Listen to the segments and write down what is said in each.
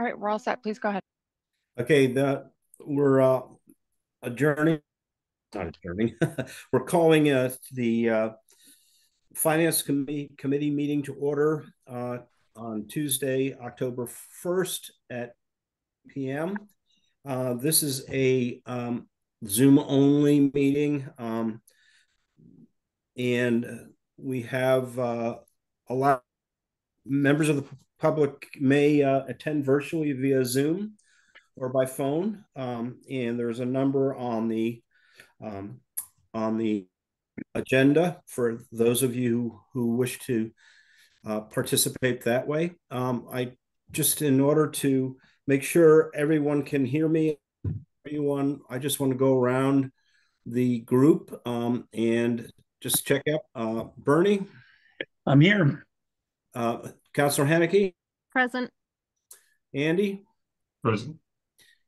All right, we're all set. Please go ahead. Okay, the, we're uh, adjourning, not adjourning. we're calling uh, the uh, Finance Committee Committee meeting to order uh, on Tuesday, October first at PM. Uh, this is a um, Zoom only meeting, um, and we have uh, a lot members of the public may uh, attend virtually via Zoom or by phone. Um, and there's a number on the um, on the agenda for those of you who wish to uh, participate that way. Um, I just in order to make sure everyone can hear me, everyone, I just want to go around the group um, and just check out uh, Bernie. I'm here. Uh, Councilor Hanneke? Present. Andy? Present.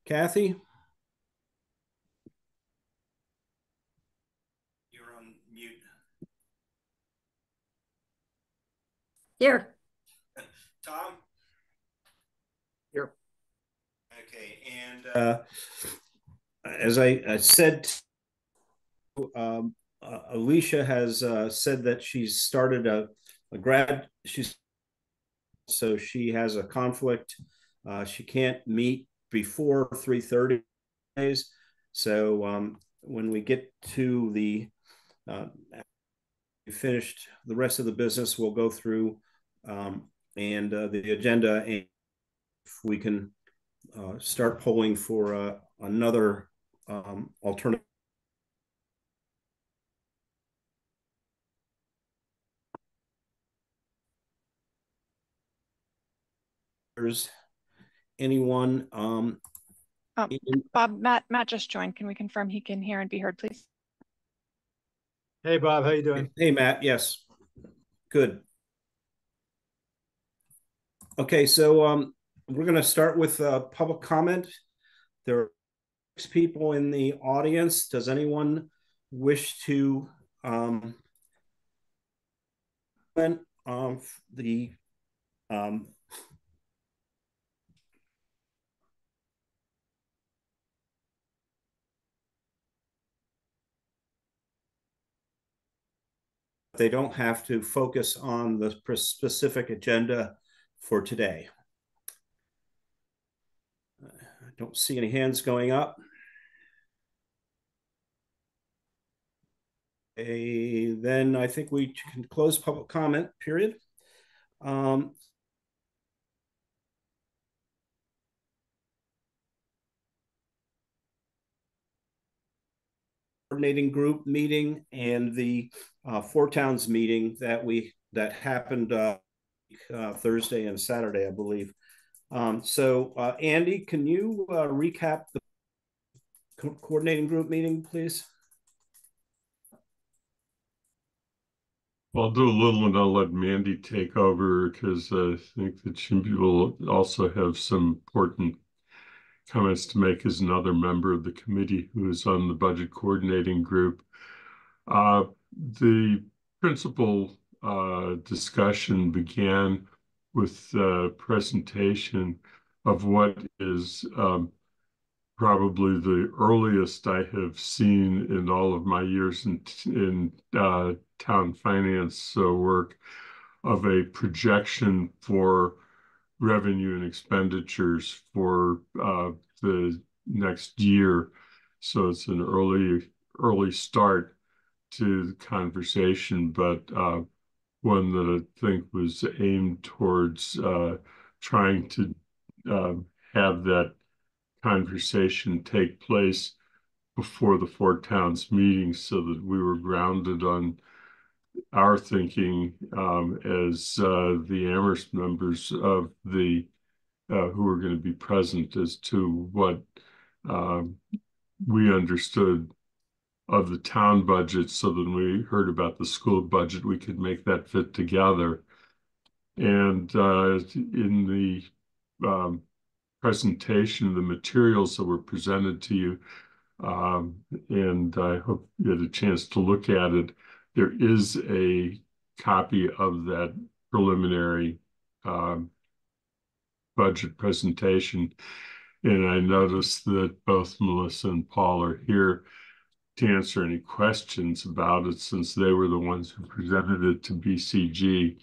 Kathy? You're on mute. Here. Tom? Here. Okay, and uh, as I, I said, um, uh, Alicia has uh, said that she's started a, a grad, she's so she has a conflict. Uh, she can't meet before 3.30 days. So um, when we get to the, uh, finished the rest of the business, we'll go through um, and uh, the agenda and if we can uh, start polling for uh, another um, alternative there's anyone um, um in... Bob Matt Matt just joined. Can we confirm he can hear and be heard, please? Hey Bob, how you doing? Hey Matt, yes. Good. Okay, so um, we're going to start with uh, public comment. There are six people in the audience. Does anyone wish to um, comment on the um, they don't have to focus on the specific agenda for today. I don't see any hands going up. A, then I think we can close public comment period. Um, coordinating group meeting and the uh, Four Towns meeting that we that happened uh, uh, Thursday and Saturday, I believe. Um, so, uh, Andy, can you uh, recap the co coordinating group meeting, please? I'll do a little and I'll let Mandy take over because I think that she will also have some important comments to make as another member of the committee who is on the budget coordinating group. Uh, the principal uh, discussion began with the presentation of what is um, probably the earliest I have seen in all of my years in, in uh, town finance uh, work of a projection for revenue and expenditures for uh, the next year. So it's an early early start to the conversation, but uh, one that I think was aimed towards uh, trying to uh, have that conversation take place before the Four Towns meeting so that we were grounded on our thinking um, as uh, the Amherst members of the uh, who are going to be present as to what uh, we understood of the town budget so then we heard about the school budget, we could make that fit together. And uh, in the um, presentation, the materials that were presented to you, um, and I hope you had a chance to look at it, there is a copy of that preliminary um, budget presentation. And I noticed that both Melissa and Paul are here to answer any questions about it since they were the ones who presented it to BCG.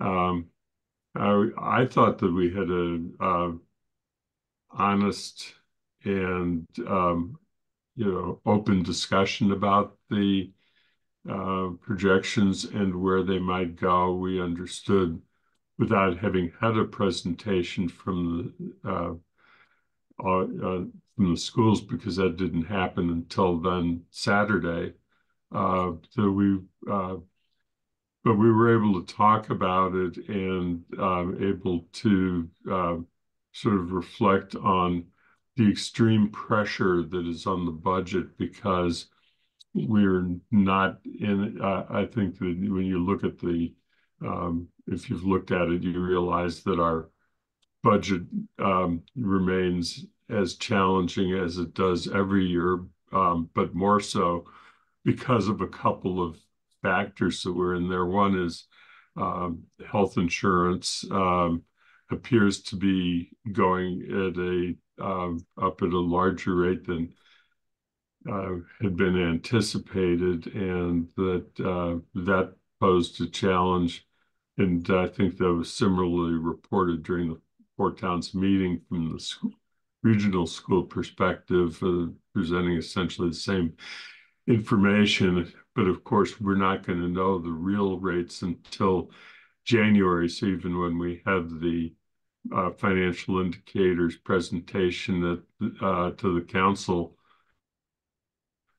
Um, I, I thought that we had a, honest and um, you know open discussion about the uh, projections and where they might go. We understood without having had a presentation from the uh, uh from the schools because that didn't happen until then Saturday. Uh, so we uh, but we were able to talk about it and um, able to uh, sort of reflect on the extreme pressure that is on the budget because we're not in. Uh, I think that when you look at the, um, if you've looked at it, you realize that our budget um, remains as challenging as it does every year, um, but more so because of a couple of factors that were in there. One is um, health insurance um, appears to be going at a uh, up at a larger rate than uh, had been anticipated, and that uh, that posed a challenge. And I think that was similarly reported during the Four Towns meeting from the school, regional school perspective, uh, presenting essentially the same information but of course, we're not going to know the real rates until January. So even when we have the uh, financial indicators presentation at, uh, to the council,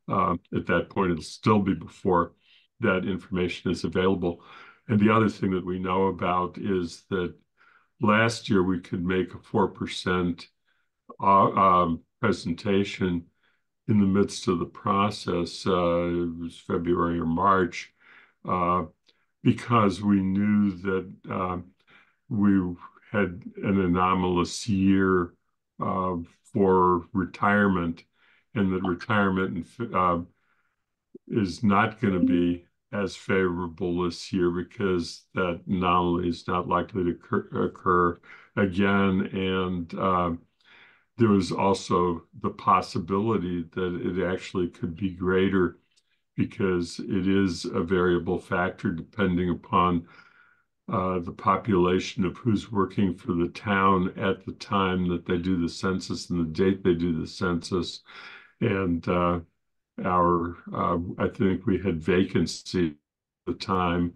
uh, at that point, it'll still be before that information is available. And the other thing that we know about is that last year we could make a 4% uh, um, presentation in the midst of the process, uh, it was February or March, uh, because we knew that uh, we had an anomalous year uh, for retirement, and that retirement uh, is not going to be as favorable this year because that anomaly is not likely to occur, occur again, and uh, there was also the possibility that it actually could be greater because it is a variable factor depending upon uh, the population of who's working for the town at the time that they do the census and the date they do the census. And uh, our, uh, I think we had vacancy at the time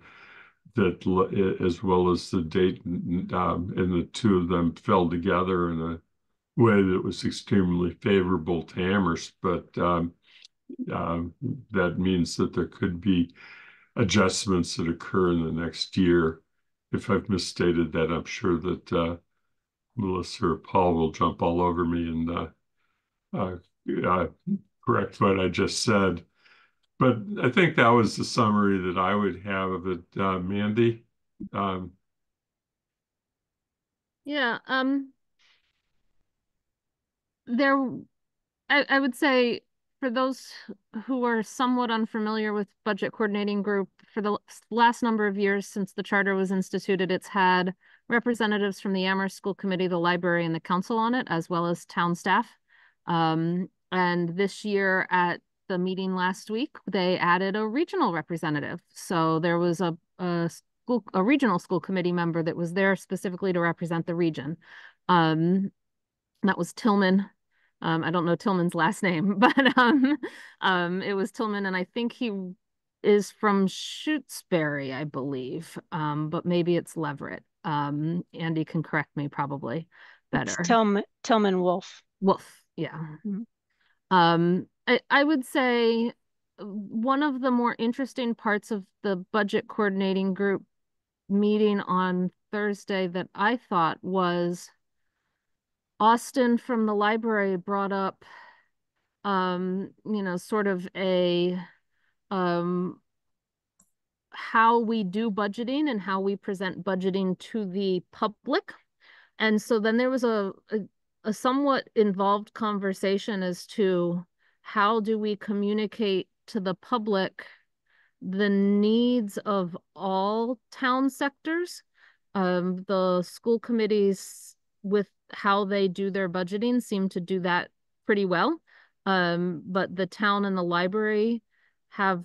that, as well as the date, um, and the two of them fell together in a way that was extremely favorable to Amherst, but um, uh, that means that there could be adjustments that occur in the next year. If I've misstated that, I'm sure that uh, Melissa or Paul will jump all over me and uh, uh, uh correct what I just said. But I think that was the summary that I would have of it, uh, Mandy. Um, yeah, um, there I, I would say for those who are somewhat unfamiliar with budget coordinating group for the last number of years since the charter was instituted it's had representatives from the amherst school committee the library and the council on it as well as town staff. Um, and this year at the meeting last week they added a regional representative. So there was a, a school a regional school committee member that was there specifically to represent the region. Um, that was tillman um, I don't know Tillman's last name, but um, um, it was Tillman, and I think he is from Shutesbury, I believe, um, but maybe it's Leverett. Um, Andy can correct me probably better. It's Tillman, Tillman Wolf. Wolf, yeah. Mm-hmm. Um, I, I would say one of the more interesting parts of the budget coordinating group meeting on Thursday that I thought was Austin from the library brought up, um, you know, sort of a um, how we do budgeting and how we present budgeting to the public. And so then there was a, a, a somewhat involved conversation as to how do we communicate to the public the needs of all town sectors. Um, the school committees with how they do their budgeting seem to do that pretty well. Um, but the town and the library have,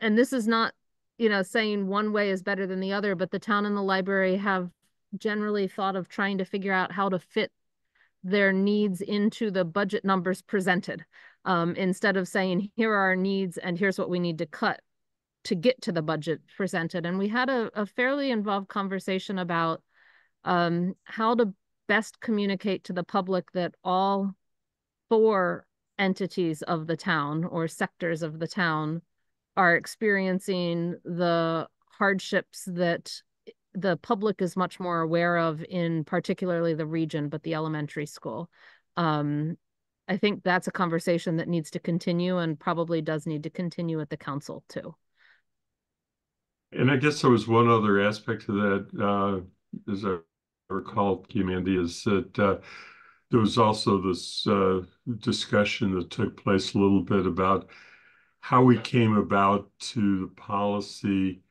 and this is not, you know, saying one way is better than the other, but the town and the library have generally thought of trying to figure out how to fit their needs into the budget numbers presented. Um, instead of saying, here are our needs and here's what we need to cut to get to the budget presented. And we had a, a fairly involved conversation about um, how to best communicate to the public that all four entities of the town or sectors of the town are experiencing the hardships that the public is much more aware of in particularly the region, but the elementary school. Um, I think that's a conversation that needs to continue and probably does need to continue at the council too. And I guess there was one other aspect to that, uh, as I recall, Mandy, is that uh, there was also this uh, discussion that took place a little bit about how we came about to the policy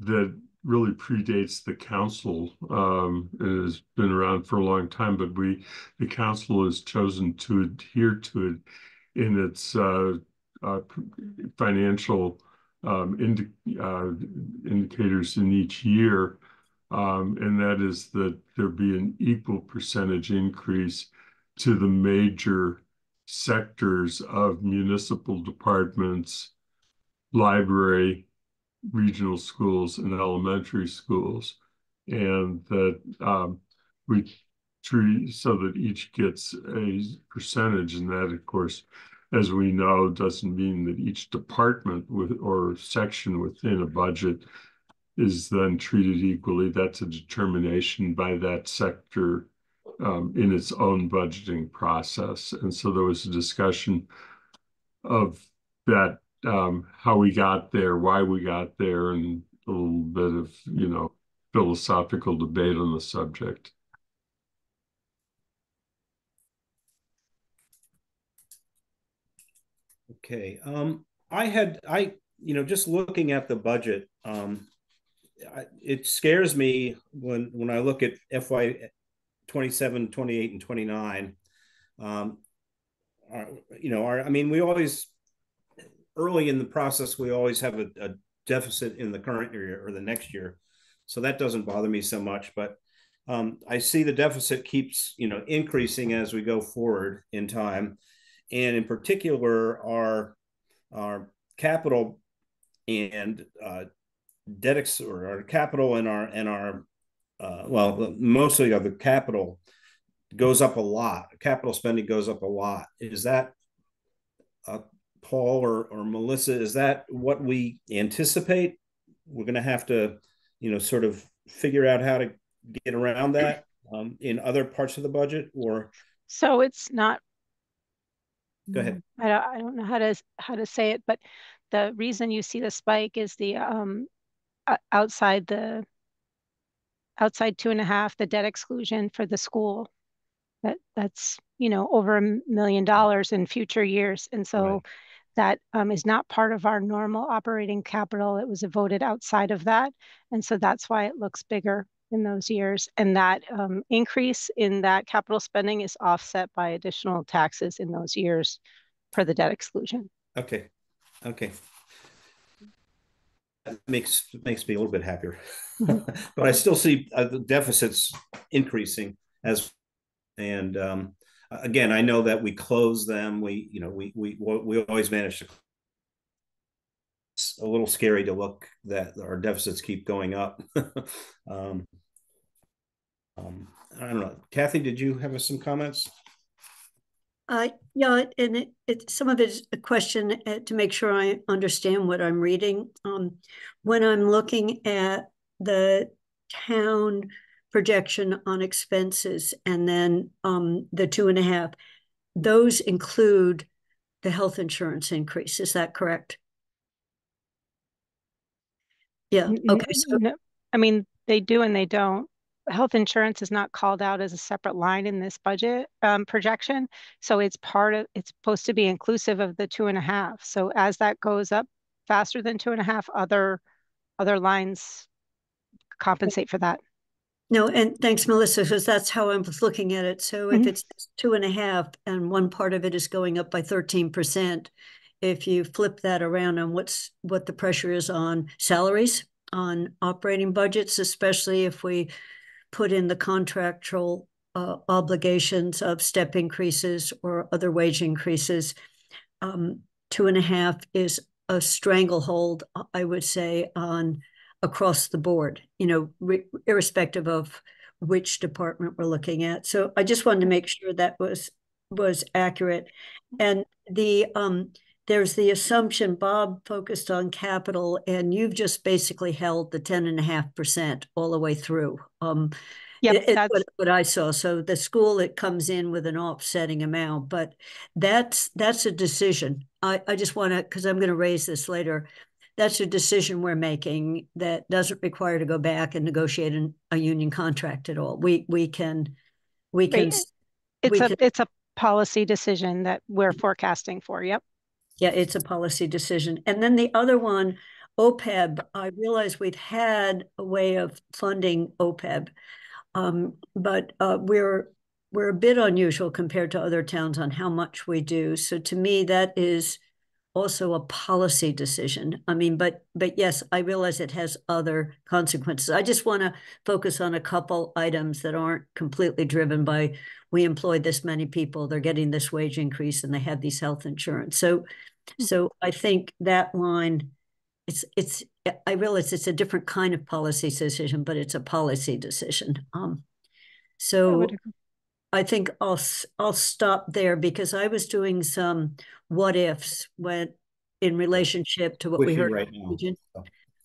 that really predates the council. Um, it has been around for a long time, but we, the council has chosen to adhere to it in its uh, uh, financial um, indi uh, indicators in each year, and that is that there be an equal percentage increase to the major sectors of municipal departments, library, regional schools, and elementary schools, and that um, we treat so that each gets a percentage, and that, of course, as we know, doesn't mean that each department with or section within a budget is then treated equally. That's a determination by that sector um, in its own budgeting process. And so there was a discussion of that, um, how we got there, why we got there, and a little bit of, you know, philosophical debate on the subject. Okay. Um, I had I you know just looking at the budget, um, It scares me when when I look at FY 27, 28, and 29. Um, our, you know, our, I mean, we always early in the process we always have a, a deficit in the current year or the next year, so that doesn't bother me so much. But um, I see the deficit keeps you know increasing as we go forward in time and in particular our our capital and uh, debt ex- or our capital and our and our uh, well mostly of the capital goes up a lot. Capital spending goes up a lot. Is that uh, Paul or or Melissa? Is that what we anticipate? We're going to have to, you know, sort of figure out how to get around that um, in other parts of the budget, or so it's not Go ahead. I don't, I don't know how to how to say it, but the reason you see the spike is the um outside the outside two and a half, the debt exclusion for the school. That that's you know over a million dollars in future years, and so right. that um, is not part of our normal operating capital. It was voted outside of that, and so that's why it looks bigger in those years. And that um, increase in that capital spending is offset by additional taxes in those years for the debt exclusion. Okay. Okay. That makes makes me a little bit happier, mm-hmm. but I still see uh, the deficits increasing as, and um, again, I know that we close them. We you know we we we always manage to it's a little scary to look that our deficits keep going up. um, um, I don't know. Kathy, did you have some comments? Uh, yeah, and it, it, some of it is a question uh, to make sure I understand what I'm reading. Um, when I'm looking at the town projection on expenses and then um, the two and a half, those include the health insurance increase. Is that correct? Yeah. Okay. So, I mean, they do and they don't health insurance is not called out as a separate line in this budget um, projection. So it's part of, it's supposed to be inclusive of the two and a half. So as that goes up faster than two and a half, other, other lines compensate for that. No, and thanks, Melissa, because that's how I was looking at it. So if Mhm. it's two and a half and one part of it is going up by thirteen percent, if you flip that around on what's what the pressure is on salaries, on operating budgets, especially if we put in the contractual uh, obligations of step increases or other wage increases, um, two and a half is a stranglehold, I would say, on across the board, you know, re- irrespective of which department we're looking at. So I just wanted to make sure that was was accurate. And the um there's the assumption Bob focused on capital and you've just basically held the ten and a half percent all the way through. Um Yep, it- that's, what, what I saw. So the school, it comes in with an offsetting amount, but that's, that's a decision. I, I just want to, because I'm going to raise this later. That's a decision we're making that doesn't require to go back and negotiate an, a union contract at all. We, we can, we can, it's we a, can- it's a policy decision that we're forecasting for. Yep. Yeah, it's a policy decision. And then the other one, OPEB, I realize we've had a way of funding OPEB. Um, but uh, we're we're a bit unusual compared to other towns on how much we do. So to me, that is also a policy decision. I mean, but but yes, I realize it has other consequences. I just want to focus on a couple items that aren't completely driven by we employed this many people, they're getting this wage increase, and they have these health insurance. So so I think that line it's it's I realize it's a different kind of policy decision, but it's a policy decision. Um, so would. I think I'll s- I'll stop there because I was doing some what ifs when in relationship to what we heard. right now.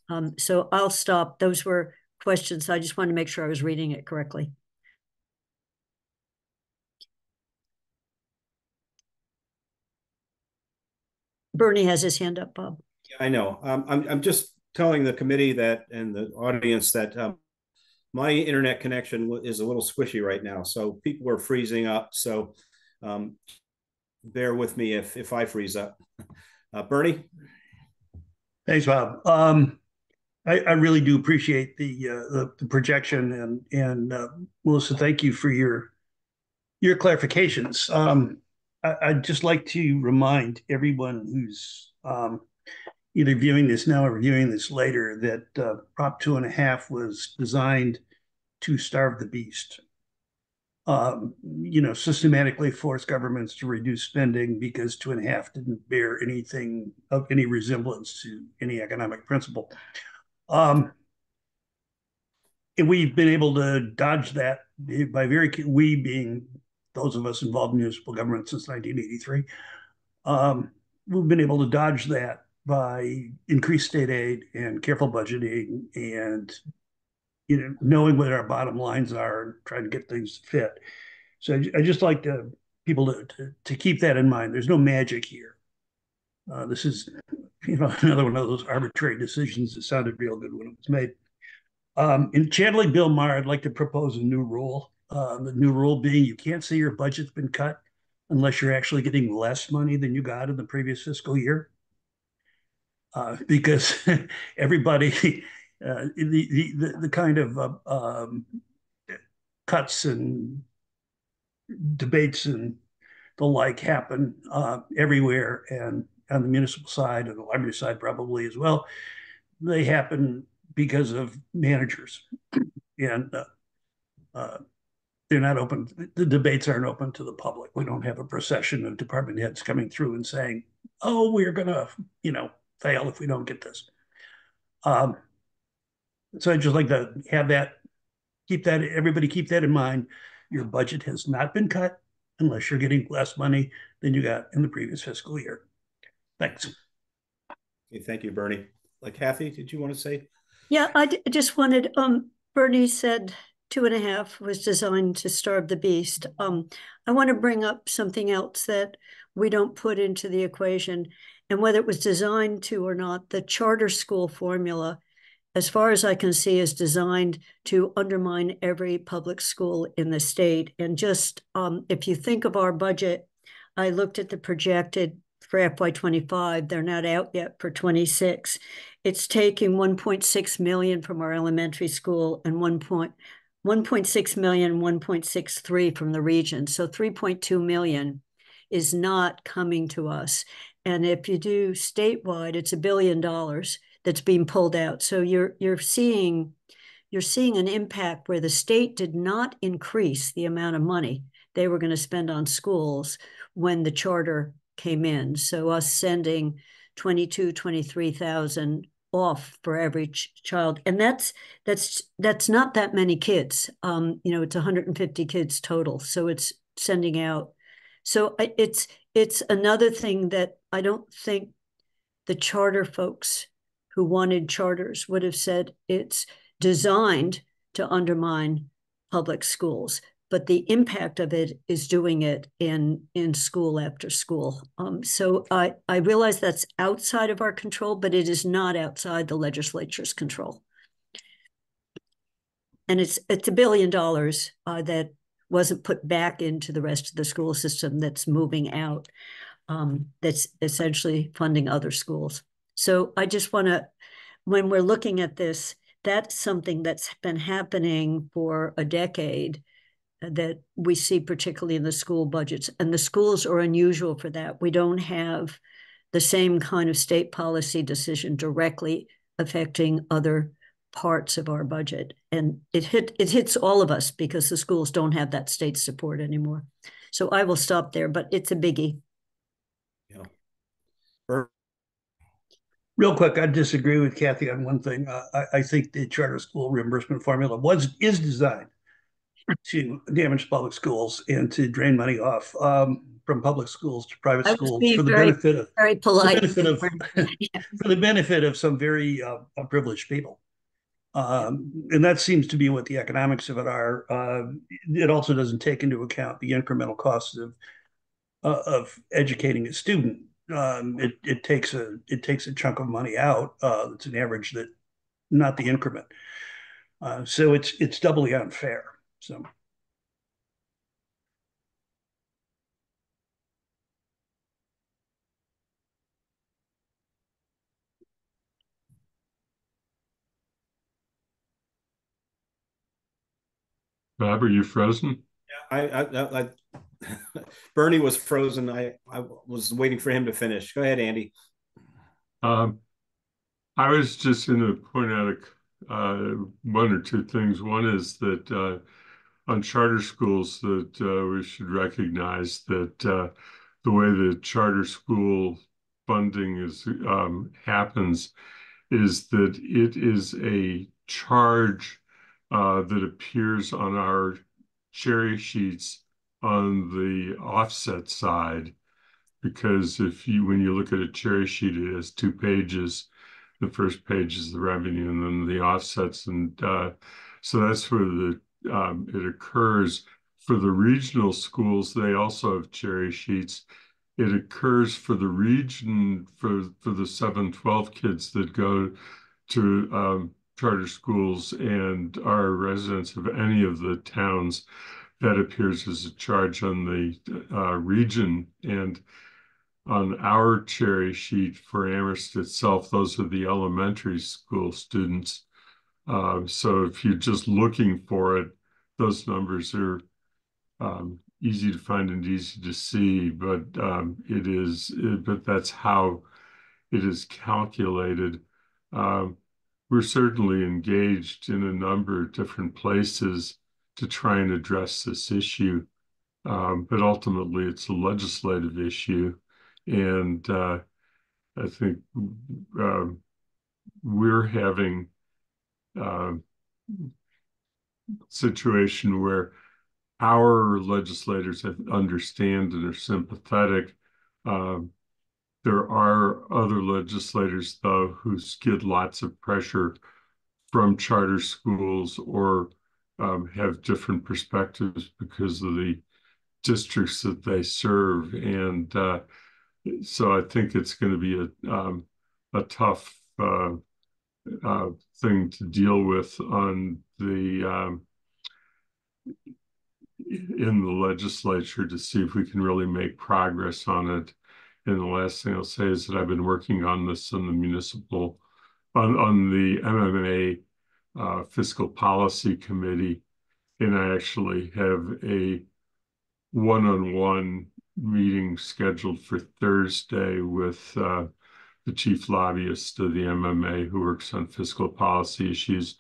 Um, so I'll stop. Those were questions. I just wanted to make sure I was reading it correctly. Bernie has his hand up, Bob. Yeah, I know. Um, I'm, I'm just telling the committee that and the audience that um, my internet connection is a little squishy right now. So people are freezing up. So um, bear with me if, if I freeze up. Uh, Bernie? Thanks, Bob. Um, I, I really do appreciate the, uh, the, the projection and, and, uh, Melissa, thank you for your, your clarifications. Um, I, I'd just like to remind everyone who's, um, either viewing this now or viewing this later that, uh, Prop two and a half was designed to starve the beast. Um, you know, systematically force governments to reduce spending because two and a half didn't bear anything of any resemblance to any economic principle. Um, and we've been able to dodge that by very, we being those of us involved in municipal government since 1983. Um, we've been able to dodge that by increased state aid and careful budgeting and you know knowing what our bottom lines are and trying to get things fit. So I, I just like to people to, to to keep that in mind. There's no magic here. Uh, this is you know another one of those arbitrary decisions that sounded real good when it was made. Um, in channeling Bill Maher, I'd like to propose a new rule. Uh, the new rule being you can't say your budget's been cut unless you're actually getting less money than you got in the previous fiscal year. Uh, because everybody, uh, the, the, the, kind of uh, um, cuts and debates and the like happen uh, everywhere and on the municipal side and the library side probably as well. They happen because of managers and uh, uh, they're not open. The debates aren't open to the public. We don't have a procession of department heads coming through and saying, "Oh, we're gonna, you know, fail if we don't get this." Um, so I'd just like to have that, keep that, everybody keep that in mind. Your budget has not been cut unless you're getting less money than you got in the previous fiscal year. Thanks. Okay, thank you, Bernie. Like Kathy, did you want to say? Yeah, I d- just wanted, um, Bernie said two and a half was designed to starve the beast. Um, I want to bring up something else that we don't put into the equation. And whether it was designed to or not, the charter school formula, as far as I can see, is designed to undermine every public school in the state. And just, um, if you think of our budget, I looked at the projected for FY twenty-five, they're not out yet for twenty-six. It's taking one point six million from our elementary school and one point 1.6 million, 1.63 from the region. So 3.2 million is not coming to us. And if you do statewide, it's a billion dollars that's being pulled out. So you're you're seeing you're seeing an impact where the state did not increase the amount of money they were going to spend on schools when the charter came in. So us sending 22, 23,000 off for every ch child. And that's that's that's not that many kids. Um, you know, it's 150 kids total. So it's sending out. So it's it's another thing that I don't think the charter folks who wanted charters would have said it's designed to undermine public schools but the impact of it is doing it in in school after school. Um, so I I realize that's outside of our control, but it is not outside the legislature's control. And it's it's a billion dollars uh, that wasn't put back into the rest of the school system that's moving out. Um, that's essentially funding other schools. So I just want to, when we're looking at this, that's something that's been happening for a decade that we see particularly in the school budgets. And the schools are unusual for that. We don't have the same kind of state policy decision directly affecting other parts of our budget. And it hit it hits all of us because the schools don't have that state support anymore. So I will stop there, but it's a biggie. Yeah. Real quick, I disagree with Kathy on one thing. Uh, I, I think the charter school reimbursement formula was is designed to damage public schools and to drain money off um, from public schools to private schools for the very, benefit of very polite for the benefit of, for the benefit of some very uh, privileged people. Um, and that seems to be what the economics of it are. Uh, it also doesn't take into account the incremental costs of uh, of educating a student. Um, it, it takes a it takes a chunk of money out. Uh, it's an average that not the increment. Uh, so it's it's doubly unfair. So. Bob, are you frozen? Yeah, I, I, I Bernie was frozen. I, I was waiting for him to finish. Go ahead, Andy. Um, I was just going to point out a, uh, one or two things. One is that uh, on charter schools that uh, we should recognize that uh, the way the charter school funding is um, happens is that it is a charge uh, that appears on our cherry sheets on the offset side. Because if you when you look at a cherry sheet it has two pages. The first page is the revenue and then the offsets and uh, so that's where the um, it occurs for the regional schools. They also have cherry sheets. It occurs for the region for for the 712 kids that go to um, charter schools and are residents of any of the towns. That appears as a charge on the uh, region and on our cherry sheet for Amherst itself, those are the elementary school students. Uh, so if you're just looking for it, those numbers are um, easy to find and easy to see, but um, it is, it, but that's how it is calculated. Um, we're certainly engaged in a number of different places to try and address this issue, um, but ultimately it's a legislative issue, and uh, I think we're having uh, situation where our legislators understand and are sympathetic. Um, there are other legislators, though, who get lots of pressure from charter schools or um, have different perspectives because of the districts that they serve. And uh, so I think it's going to be a, um, a tough uh, uh, thing to deal with on the um, in the legislature to see if we can really make progress on it. And the last thing I'll say is that I've been working on this on the municipal, on, on the MMA uh, fiscal policy committee, and I actually have a one-on-one meeting scheduled for Thursday with uh, the chief lobbyist of the MMA who works on fiscal policy issues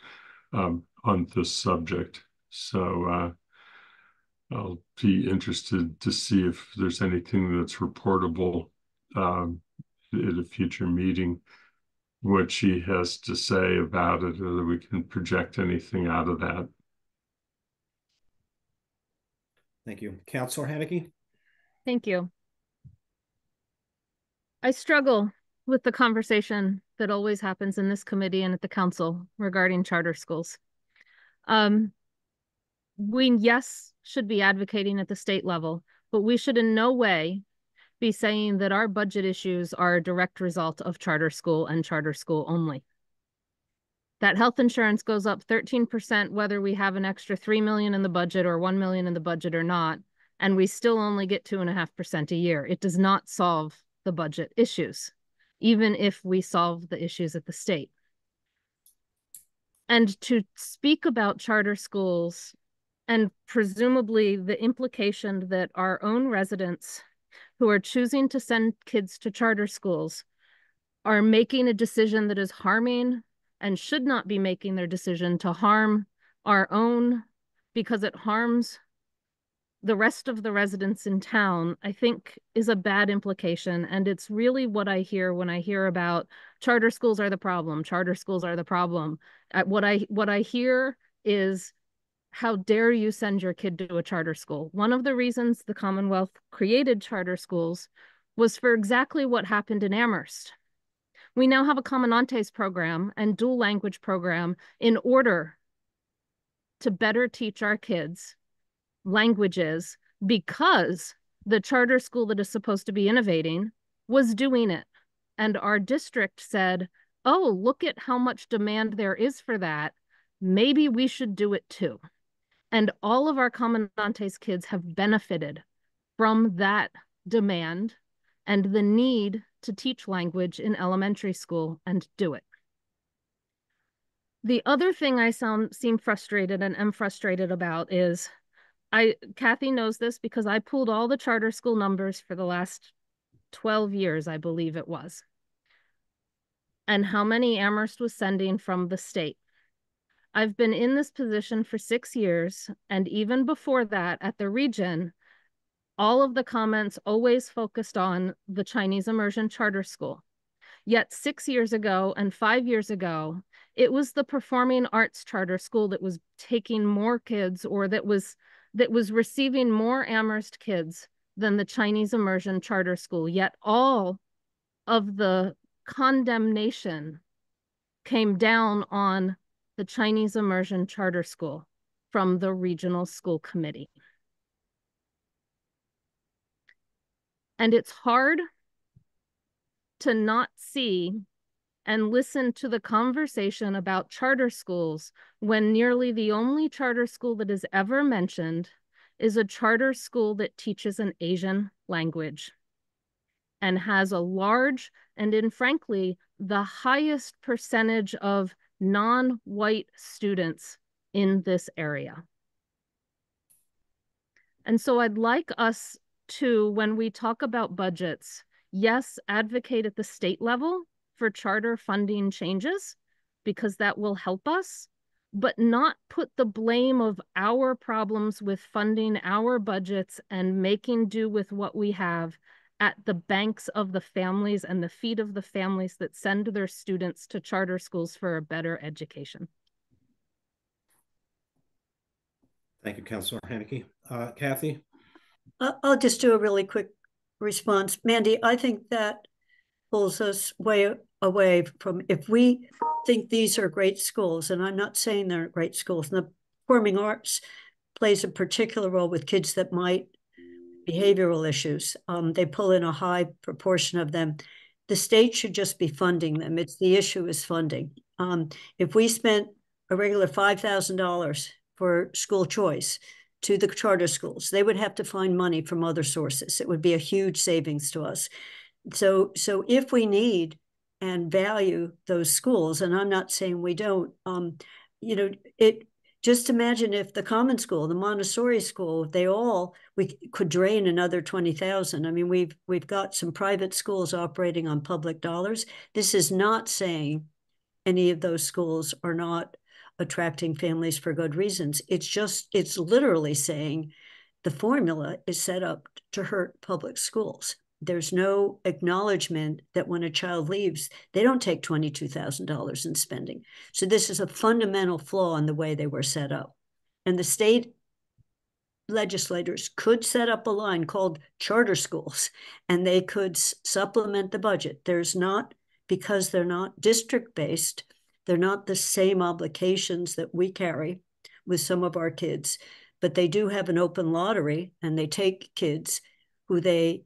um, on this subject. So uh, I'll be interested to see if there's anything that's reportable um, at a future meeting, what she has to say about it, whether we can project anything out of that. Thank you. Councilor Hanneke? Thank you. I struggle with the conversation that always happens in this committee and at the council regarding charter schools. Um, we, yes, should be advocating at the state level, but we should in no way be saying that our budget issues are a direct result of charter school and charter school only. That health insurance goes up 13% whether we have an extra 3 million in the budget or 1 million in the budget or not, and we still only get 2.5% a year. It does not solve the budget issues, even if we solve the issues at the state. And to speak about charter schools and presumably the implication that our own residents who are choosing to send kids to charter schools are making a decision that is harming and should not be making their decision to harm our own because it harms the rest of the residents in town, I think is a bad implication. And it's really what I hear when I hear about charter schools are the problem, charter schools are the problem. Uh, what I what I hear is how dare you send your kid to a charter school? One of the reasons the Commonwealth created charter schools was for exactly what happened in Amherst. We now have a Common program and dual language program in order to better teach our kids languages because the charter school that is supposed to be innovating was doing it. And our district said, oh, look at how much demand there is for that. Maybe we should do it too. And all of our Caminantes kids have benefited from that demand and the need to teach language in elementary school and do it. The other thing I sound seem frustrated and am frustrated about is I Kathy knows this because I pulled all the charter school numbers for the last 12 years, I believe it was. And how many Amherst was sending from the state. I've been in this position for six years, and even before that, at the region, all of the comments always focused on the Chinese immersion charter school. Yet six years ago and five years ago, it was the performing arts charter school that was taking more kids or that was that was receiving more Amherst kids than the Chinese immersion charter school. Yet all of the condemnation came down on the Chinese immersion charter school from the regional school committee. And it's hard to not see and listen to the conversation about charter schools when nearly the only charter school that is ever mentioned is a charter school that teaches an Asian language and has a large and in frankly the highest percentage of non-white students in this area. And so I'd like us to, when we talk about budgets, yes, advocate at the state level for charter funding changes because that will help us, but not put the blame of our problems with funding our budgets and making do with what we have at the banks of the families and the feet of the families that send their students to charter schools for a better education. Thank you, Councilor Hanneke. Uh, Kathy? I'll just do a really quick response. Mandy, I think that pulls us way away from, if we think these are great schools, and I'm not saying they're great schools, and the performing arts plays a particular role with kids that might behavioral issues. Um, they pull in a high proportion of them. The state should just be funding them. It's the issue is funding. Um, if we spent a regular five thousand dollars for school choice to the charter schools, they would have to find money from other sources. It would be a huge savings to us. So, so if we need and value those schools, and I'm not saying we don't, um, you know, it just imagine if the common school, the Montessori school, they all we could drain another 20,000. I mean, we've we've got some private schools operating on public dollars. This is not saying any of those schools are not attracting families for good reasons. It's just it's literally saying the formula is set up to hurt public schools. There's no acknowledgement that when a child leaves, they don't take $22,000 in spending. So this is a fundamental flaw in the way they were set up. And the state legislators could set up a line called charter schools and they could supplement the budget. There's not, because they're not district based, they're not the same obligations that we carry with some of our kids, but they do have an open lottery and they take kids who they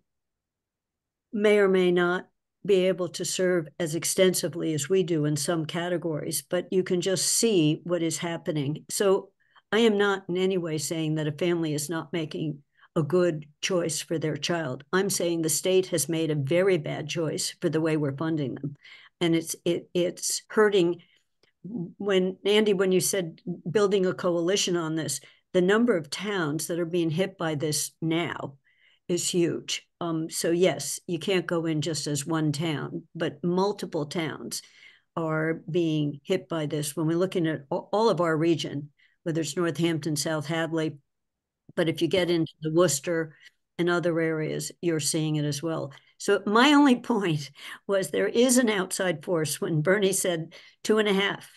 may or may not be able to serve as extensively as we do in some categories, but you can just see what is happening. So I am not in any way saying that a family is not making a good choice for their child. I'm saying the state has made a very bad choice for the way we're funding them. And it's it it's hurting when Andy, when you said building a coalition on this, the number of towns that are being hit by this now is huge. Um, so yes, you can't go in just as one town, but multiple towns are being hit by this. When we're looking at all of our region, whether it's Northampton, South Hadley, but if you get into the Worcester and other areas, you're seeing it as well. So my only point was there is an outside force. When Bernie said two and a half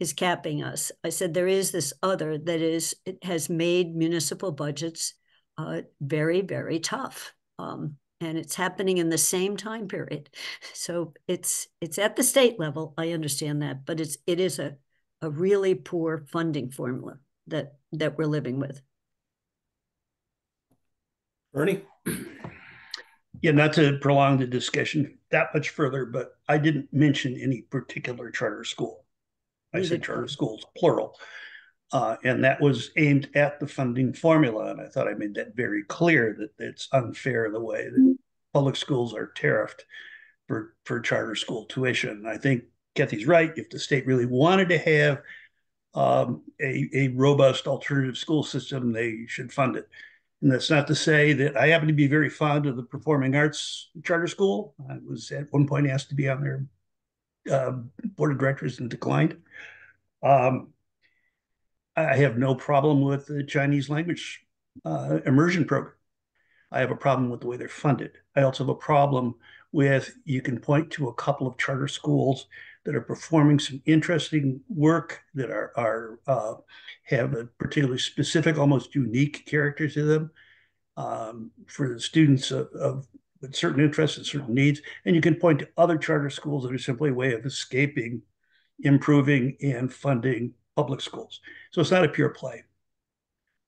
is capping us, I said there is this other that is it has made municipal budgets uh, very, very tough. Um, and it's happening in the same time period. So it's it's at the state level. I understand that, but it's it is a a really poor funding formula that that we're living with. Bernie? Yeah, not to prolong the discussion that much further, but I didn't mention any particular charter school. I said charter schools, plural. Uh, and that was aimed at the funding formula. And I thought I made that very clear that it's unfair the way that mm-hmm. public schools are tariffed for, for charter school tuition. I think Cathy's right. If the state really wanted to have um, a, a robust alternative school system, they should fund it. And that's not to say that I happen to be very fond of the performing arts charter school. I was at one point asked to be on their uh, board of directors and declined. Um, I have no problem with the Chinese language uh, immersion program. I have a problem with the way they're funded. I also have a problem with you can point to a couple of charter schools that are performing some interesting work that are are uh, have a particularly specific, almost unique character to them um, for the students of, of with certain interests and certain needs. And you can point to other charter schools that are simply a way of escaping, improving, and funding public schools. So it's not a pure play.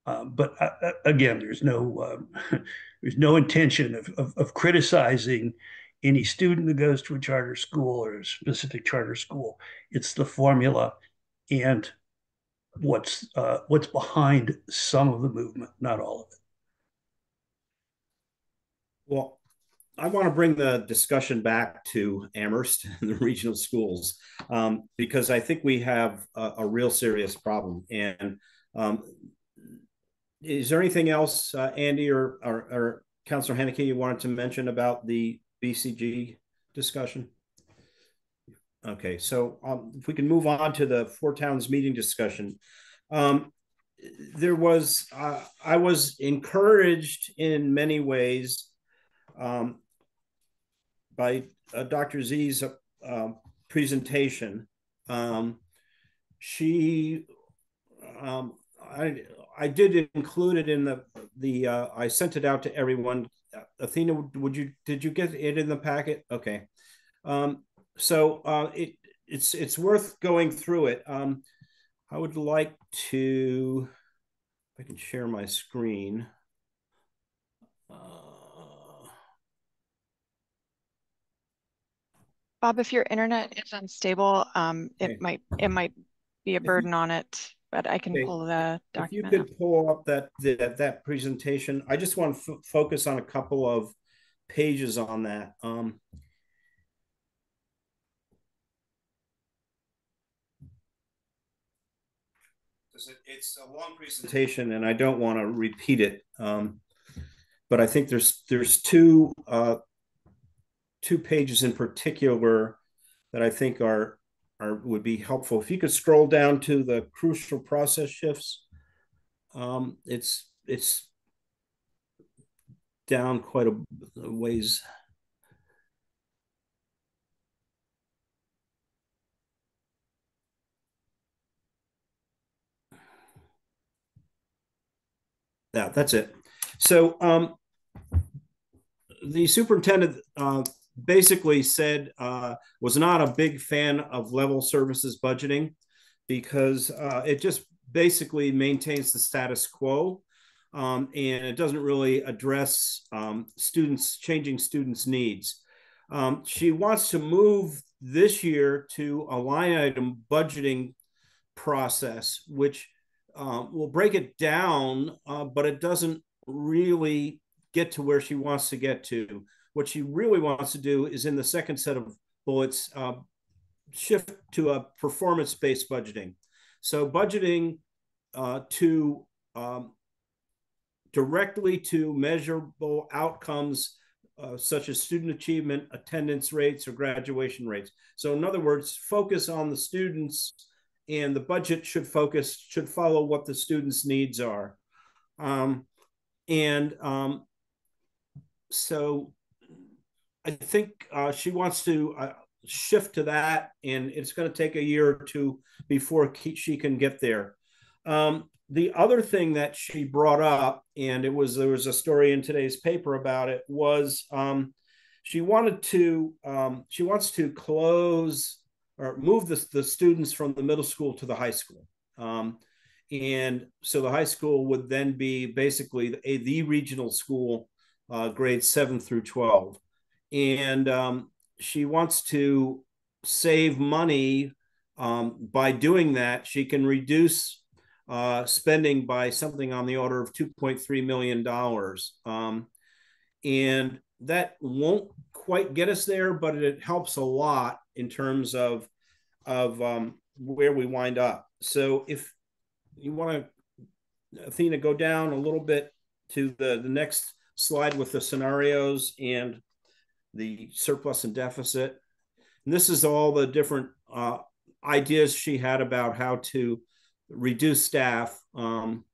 Um, but uh, uh again, there's no um, there's no intention of, of, of, criticizing any student that goes to a charter school or a specific charter school. It's the formula and what's uh, what's behind some of the movement, not all of it. Well, I want to bring the discussion back to Amherst and the regional schools um, because I think we have a, a real serious problem. And um, is there anything else, uh, Andy or, or, or Councillor Hanneke, you wanted to mention about the BCG discussion? Okay, so um, if we can move on to the Four Towns meeting discussion. Um, there was, uh, I was encouraged in many ways um, by uh, Dr. Z's uh, presentation. Um, she, um, I, I did include it in the the. Uh, I sent it out to everyone. Athena, would you did you get it in the packet? Okay, um, so uh, it it's it's worth going through it. Um, I would like to, I can share my screen. Bob, if your internet is unstable, um, it okay. might it might be a burden on it, but I can okay. pull the document. If you could up. pull up that that, that presentation, I just want to focus on a couple of pages on that. Um, it, it's a long presentation and I don't want to repeat it. Um, but I think there's there's two uh, two pages in particular that I think are are would be helpful. If you could scroll down to the crucial process shifts, um, it's it's down quite a ways. Yeah, that's it. So um, the superintendent uh, basically said uh, was not a big fan of level services budgeting because uh, it just basically maintains the status quo um, and it doesn't really address um, students changing students needs. Um, she wants to move this year to a line item budgeting process which uh, will break it down uh, but it doesn't really get to where she wants to get to what she really wants to do is in the second set of bullets, uh, shift to a performance based budgeting. So, budgeting uh, to um, directly to measurable outcomes uh, such as student achievement, attendance rates, or graduation rates. So, in other words, focus on the students, and the budget should focus should follow what the students' needs are. Um, and um, so I think uh, she wants to uh, shift to that, and it's going to take a year or two before she can get there. Um, the other thing that she brought up, and it was there was a story in today's paper about it, was um, she wanted to um, she wants to close or move the, the students from the middle school to the high school. Um, and so the high school would then be basically a, the regional school, uh, grades seven through 12 and um, she wants to save money um, by doing that. She can reduce uh, spending by something on the order of $2.3 million. Um, and that won't quite get us there, but it helps a lot in terms of, of um, where we wind up. So if you want to, Athena, go down a little bit to the, the next slide with the scenarios and the surplus and deficit. And this is all the different uh, ideas she had about how to reduce staff. Um,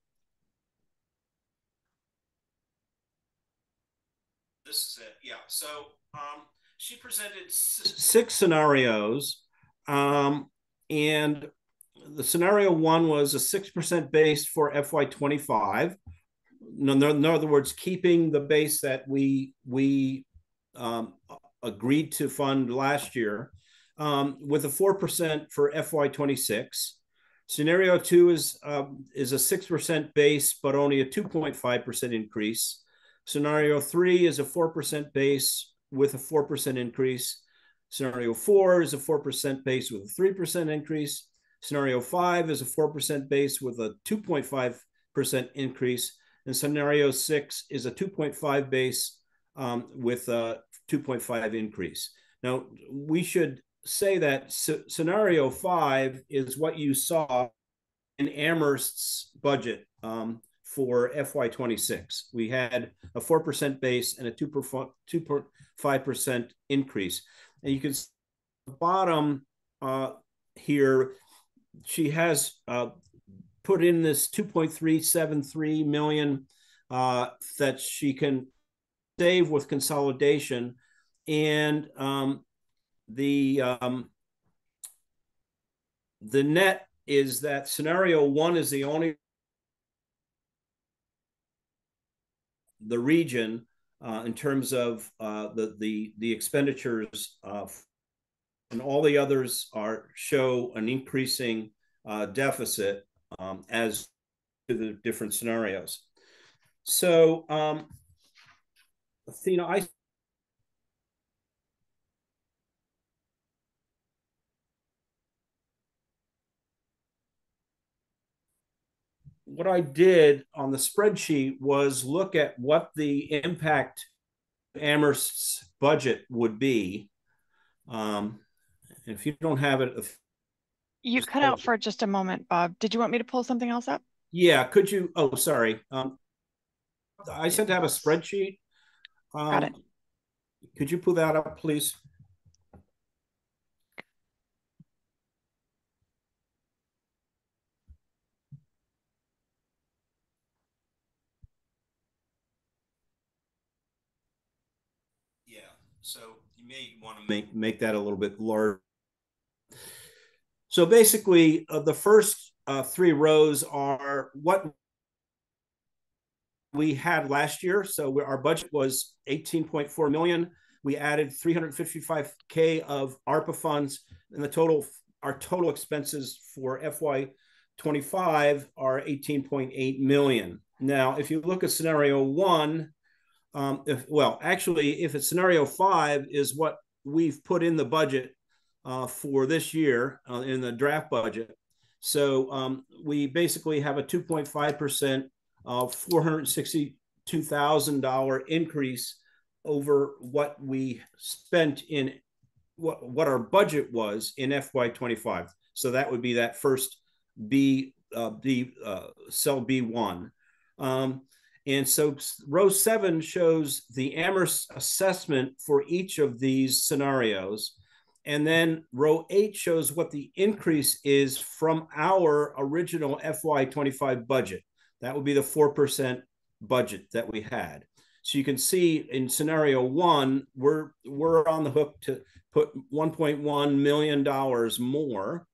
this is it. Yeah. So um, she presented six scenarios. Um, and the scenario one was a 6% base for FY25. In, in other words, keeping the base that we we um, agreed to fund last year um, with a 4% for FY26. Scenario two is, um, is a 6% base, but only a 2.5% increase. Scenario three is a 4% base with a 4% increase. Scenario four is a 4% base with a 3% increase. Scenario five is a 4% base with a 2.5% increase. And scenario six is a 2.5 base um, with a 2.5 increase. Now, we should say that scenario five is what you saw in Amherst's budget um, for FY26. We had a 4% base and a 2.5% increase. And you can see the bottom uh, here, she has uh, put in this 2.373 million uh, that she can save with consolidation, and um, the um, the net is that scenario one is the only the region uh, in terms of uh, the the the expenditures, uh, and all the others are show an increasing uh, deficit um, as to the different scenarios. So um, Athena, I what I did on the spreadsheet was look at what the impact Amherst's budget would be. Um, if you don't have it, You cut out for just a moment, Bob. Did you want me to pull something else up? Yeah, could you, oh, sorry. Um, I said to have a spreadsheet. Um, Got it. Could you pull that up, please? Yeah, so you may want to make make that a little bit larger. So basically, uh, the first uh, three rows are what we had last year. So our budget was 18.4 million. We added 355k of ARPA funds, and the total our total expenses for FY25 are 18.8 million. Now, if you look at scenario one, um, if well, actually, if it's scenario five is what we've put in the budget uh, for this year uh, in the draft budget. So um, we basically have a 2.5 percent uh, $462,000 increase over what we spent in what, what our budget was in FY25. So that would be that first B, uh, B uh, cell B1. Um, and so row seven shows the Amherst assessment for each of these scenarios. And then row eight shows what the increase is from our original FY25 budget. That would be the 4% budget that we had. So you can see in scenario one, we're we're on the hook to put 1.1 million dollars more.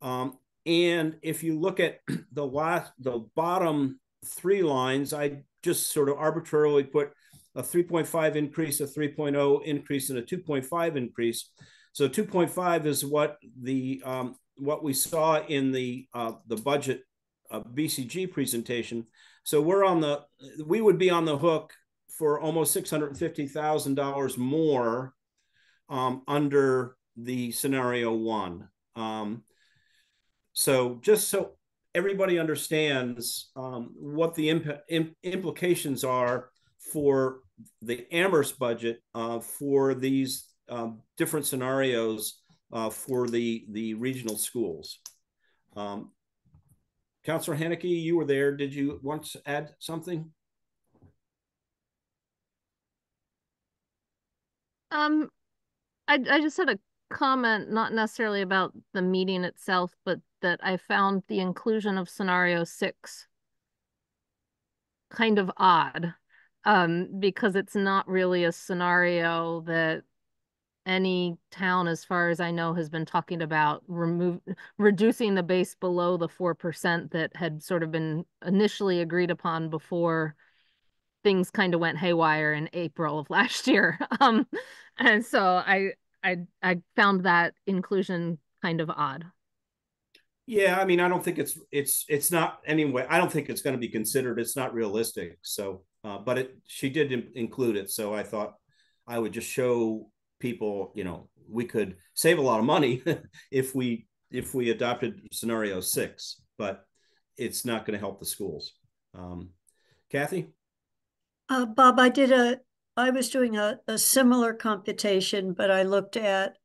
Um, and if you look at the last the bottom three lines, I just sort of arbitrarily put a 3.5 increase, a 3.0 increase, and a 2.5 increase. So 2.5 is what the um, what we saw in the uh, the budget a BCG presentation. So we're on the, we would be on the hook for almost $650,000 more um, under the scenario one. Um, so just so everybody understands um, what the imp imp implications are for the Amherst budget uh, for these uh, different scenarios uh, for the, the regional schools. Um, Councillor Hanneke, you were there. Did you want to add something? Um, I, I just had a comment, not necessarily about the meeting itself, but that I found the inclusion of scenario six kind of odd um, because it's not really a scenario that any town, as far as I know, has been talking about remove reducing the base below the four percent that had sort of been initially agreed upon before things kind of went haywire in April of last year. Um, and so I I I found that inclusion kind of odd. Yeah, I mean, I don't think it's it's it's not anyway. I don't think it's going to be considered. It's not realistic. So, uh, but it she did include it. So I thought I would just show people, you know, we could save a lot of money if we if we adopted scenario six, but it's not going to help the schools. Um, Cathy? Uh, Bob, I did a, I was doing a, a similar computation, but I looked at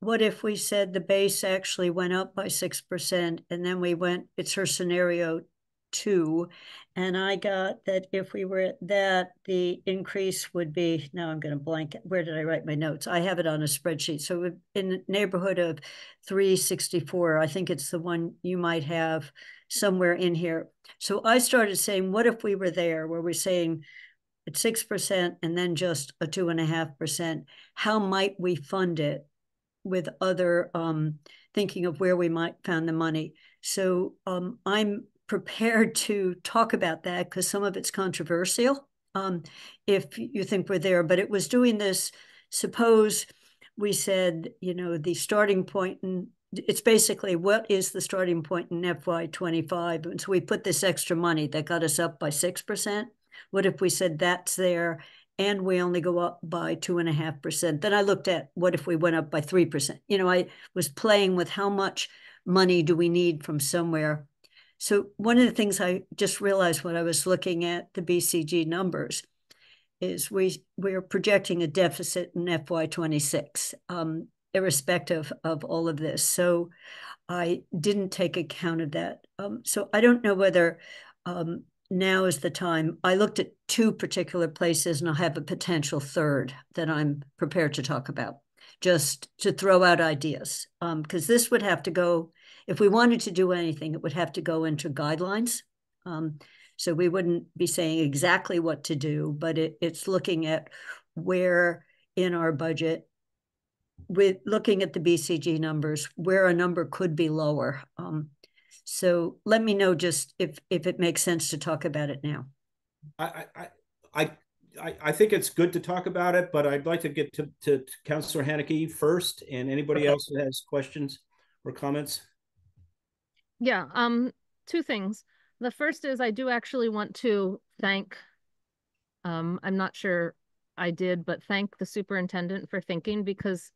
what if we said the base actually went up by 6% and then we went, it's her scenario two. And I got that if we were at that, the increase would be, now I'm going to blank, where did I write my notes? I have it on a spreadsheet. So in the neighborhood of 364, I think it's the one you might have somewhere in here. So I started saying, what if we were there where we're saying at 6% and then just a 2.5%, how might we fund it with other, um, thinking of where we might find the money. So um, I'm prepared to talk about that because some of it's controversial um, if you think we're there. But it was doing this, suppose we said, you know, the starting point and it's basically what is the starting point in FY25? And so we put this extra money that got us up by 6%. What if we said that's there and we only go up by two and a half percent? Then I looked at what if we went up by 3%? You know, I was playing with how much money do we need from somewhere so one of the things I just realized when I was looking at the BCG numbers is we we're projecting a deficit in FY26. Um, irrespective of all of this. So I didn't take account of that. Um, so I don't know whether um, now is the time. I looked at two particular places and I'll have a potential third that I'm prepared to talk about, just to throw out ideas. Because um, this would have to go, if we wanted to do anything, it would have to go into guidelines. Um, so we wouldn't be saying exactly what to do, but it, it's looking at where in our budget with looking at the BCG numbers, where a number could be lower. Um, so let me know just if if it makes sense to talk about it now. I I I I, I think it's good to talk about it, but I'd like to get to, to, to Councillor Hanneke first, and anybody else who has questions or comments. Yeah, um, two things. The first is I do actually want to thank. Um, I'm not sure I did, but thank the superintendent for thinking because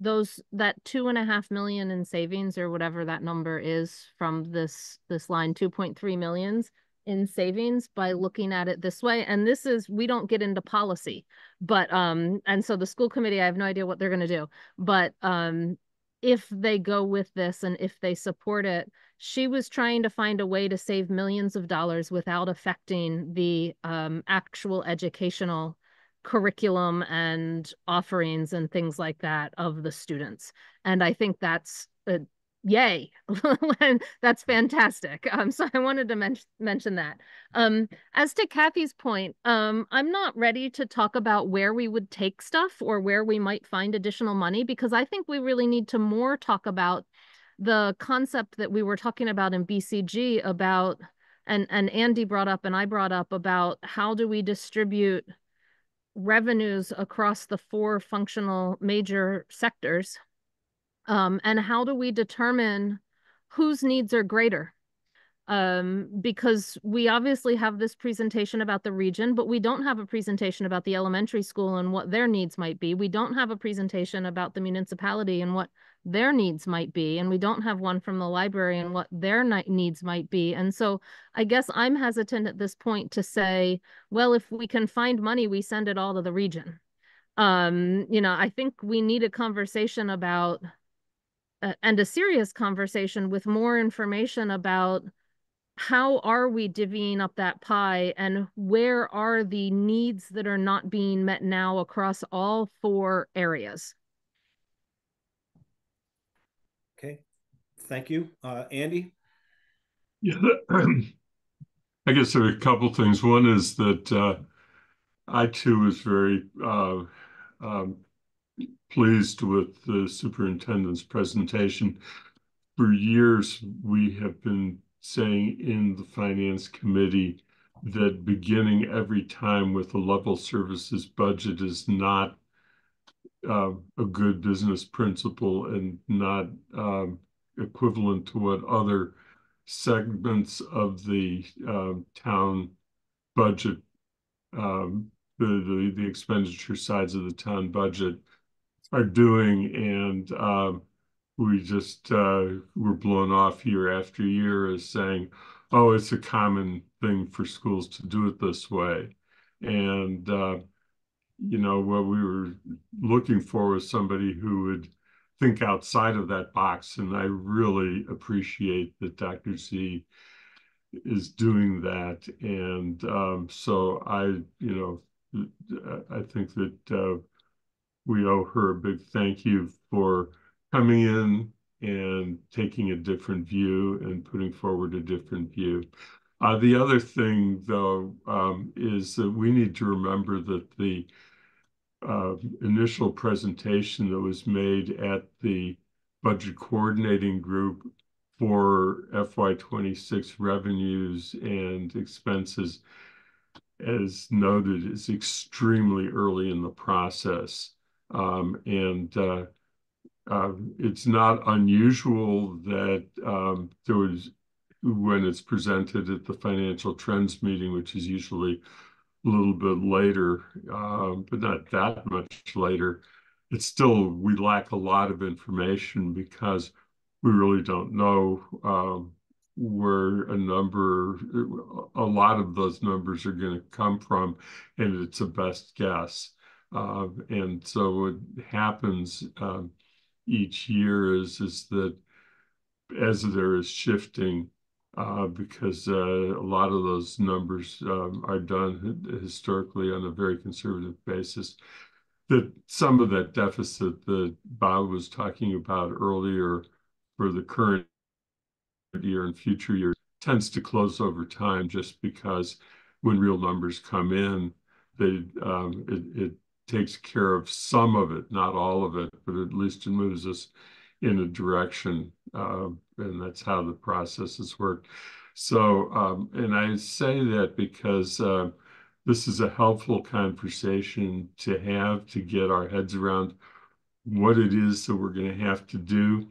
those that two and a half million in savings or whatever that number is from this this line 2.3 millions in savings by looking at it this way and this is we don't get into policy but um and so the school committee i have no idea what they're going to do but um if they go with this and if they support it she was trying to find a way to save millions of dollars without affecting the um, actual educational curriculum and offerings and things like that of the students. And I think that's a yay. That's fantastic. Um so i wanted to men- mention that. Um as to cathy's point um i'm not ready to talk about where we would take stuff or where we might find additional money because i think we really need to more talk about the concept that we were talking about in bcg about and and andy brought up and i brought up about how do we distribute revenues across the four functional major sectors? Um, and how do we determine whose needs are greater? um, because we obviously have this presentation about the region, but we don't have a presentation about the elementary school and what their needs might be. We don't have a presentation about the municipality and what their needs might be. And we don't have one from the library and what their needs might be. And so I guess I'm hesitant at this point to say, well, if we can find money, we send it all to the region. Um, you know, I think we need a conversation about uh, and a serious conversation with more information about how are we divvying up that pie and where are the needs that are not being met now across all four areas? Okay, thank you. Uh, Andy? Yeah, I guess there are a couple things. One is that uh, I too was very uh, um, pleased with the superintendent's presentation. For years, we have been saying in the finance committee that beginning every time with a level services budget is not uh, a good business principle and not um, equivalent to what other segments of the uh, town budget, um, the, the, the expenditure sides of the town budget are doing. And um, we just uh, were blown off year after year as saying, oh, it's a common thing for schools to do it this way. And, uh, you know, what we were looking for was somebody who would think outside of that box. And I really appreciate that Dr. Z is doing that. And um, so I, you know, I think that uh, we owe her a big thank you for coming in and taking a different view and putting forward a different view. Uh, the other thing, though, um, is that we need to remember that the uh, initial presentation that was made at the budget coordinating group for FY26 revenues and expenses, as noted, is extremely early in the process. Um, and uh, uh, it's not unusual that um, there was, when it's presented at the financial trends meeting, which is usually a little bit later, uh, but not that much later, it's still, we lack a lot of information because we really don't know um, where a number, a lot of those numbers are going to come from, and it's a best guess. Uh, and so what happens um, each year is is that as there is shifting, uh, because uh, a lot of those numbers um, are done historically on a very conservative basis. That some of that deficit that Bob was talking about earlier for the current year and future years tends to close over time just because when real numbers come in, they um, it, it takes care of some of it, not all of it, but at least it moves us in a direction, uh, and that's how the processes work. So, um, and I say that because uh, this is a helpful conversation to have to get our heads around what it is that we're going to have to do.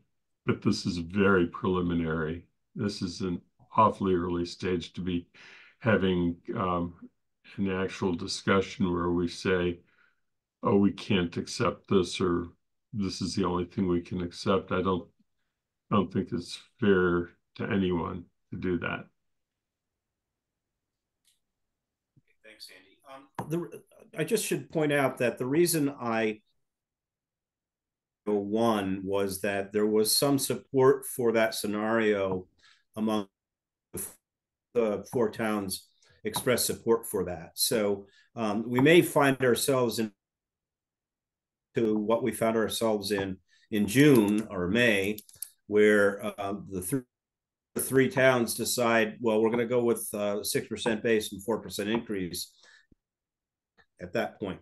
But this is very preliminary. This is an awfully early stage to be having um, an actual discussion where we say, oh, we can't accept this or this is the only thing we can accept. I don't I don't think it's fair to anyone to do that. Thanks, Andy. Um, the, I just should point out that the reason I one was that there was some support for that scenario among the four towns expressed support for that. So um, we may find ourselves in to what we found ourselves in in June or May, where uh, the th- three towns decide, well, we're going to go with uh, six percent base and four percent increase at that point.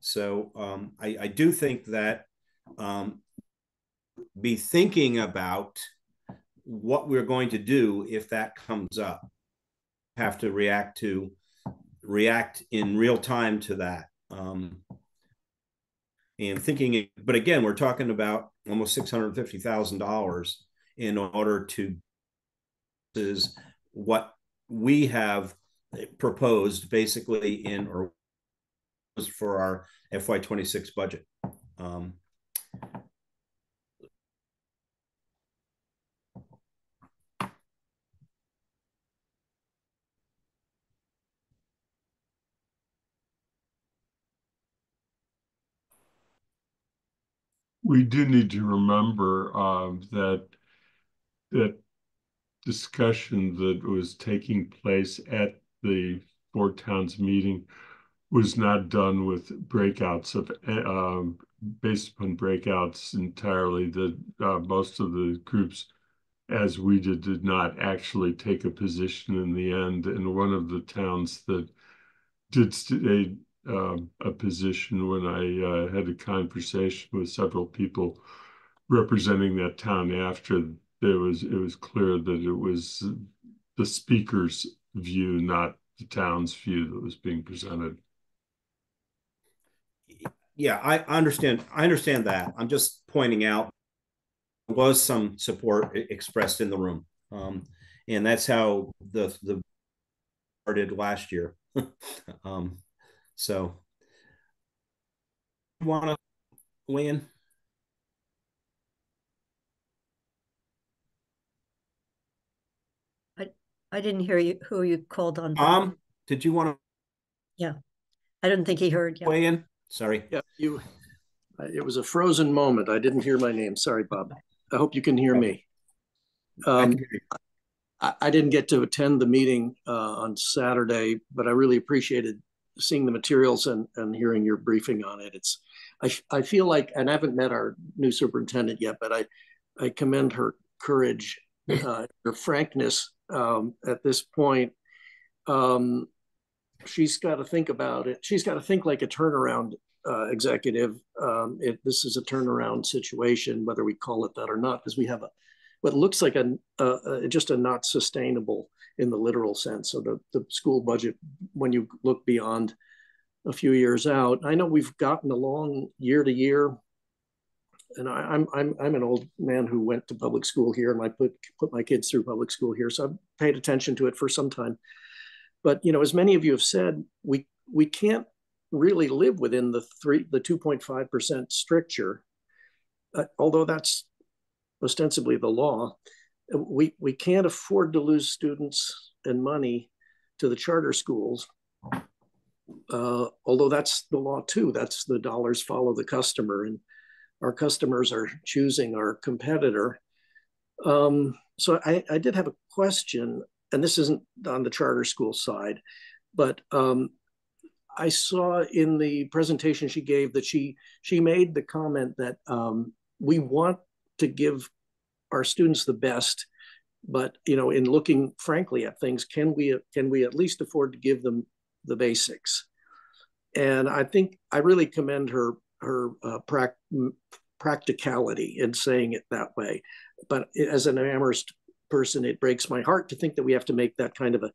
So um, I, I, do think that um, be thinking about what we're going to do if that comes up. Have to react to react in real time to that. Um, and thinking, but again, we're talking about almost six hundred fifty thousand dollars in order to is what we have proposed basically in or for our FY26 budget. Um, we do need to remember um, that that discussion that was taking place at the Four Towns meeting was not done with breakouts of um, based upon breakouts entirely. That uh, most of the groups, as we did, did not actually take a position in the end. And one of the towns that did stay um, a position when I uh, had a conversation with several people representing that town after there was it was clear that it was the speaker's view, not the town's view that was being presented. Yeah, I understand. I understand that. I'm just pointing out there was some support expressed in the room, um, and that's how the the started last year. um, so, want to win? I I didn't hear you who you called on. Um, did you want to? Yeah, I didn't think he heard. Yeah. Weigh in. Sorry. Yeah, you. It was a frozen moment. I didn't hear my name. Sorry, Bob. I hope you can hear me. Um, I, I, didn't get to attend the meeting uh, on Saturday, but I really appreciated seeing the materials and, and hearing your briefing on it. It's I, I feel like, and I haven't met our new superintendent yet, but I, I commend her courage, uh, her frankness um, at this point. Um, she's got to think about it. She's got to think like a turnaround uh, executive. Um, it, this is a turnaround situation, whether we call it that or not, because we have a what looks like a, a, just a not sustainable in the literal sense. So the, the school budget, when you look beyond a few years out, I know we've gotten along year to year. And I, am I'm, I'm an old man who went to public school here and I put, put my kids through public school here. So I've paid attention to it for some time. But, you know, as many of you have said, we, we can't really live within the three, the 2.5% stricture, uh, although that's ostensibly the law we, we can't afford to lose students and money to the charter schools. Uh, although that's the law too, that's the dollars follow the customer. And our customers are choosing our competitor. Um, so I, I did have a question, and this isn't on the charter school side, but um, I saw in the presentation she gave that she she made the comment that um, we want to give our students the best, but you know, in looking frankly at things, can we can we at least afford to give them the basics? And I think I really commend her her uh, pra- practicality in saying it that way. But as an Amherst person, it breaks my heart to think that we have to make that kind of a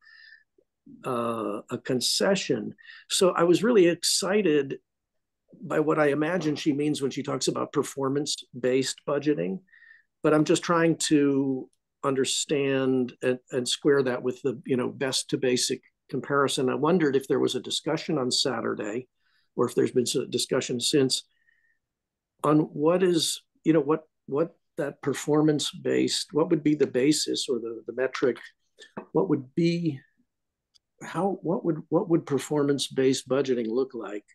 uh, a concession. So I was really excited by what I imagine she means when she talks about performance based budgeting. But I'm just trying to understand and, and square that with the you know best to basic comparison. I wondered if there was a discussion on Saturday, or if there's been a discussion since on what is you know what what that performance based what would be the basis or the, the metric what would be how what would what would performance based budgeting look like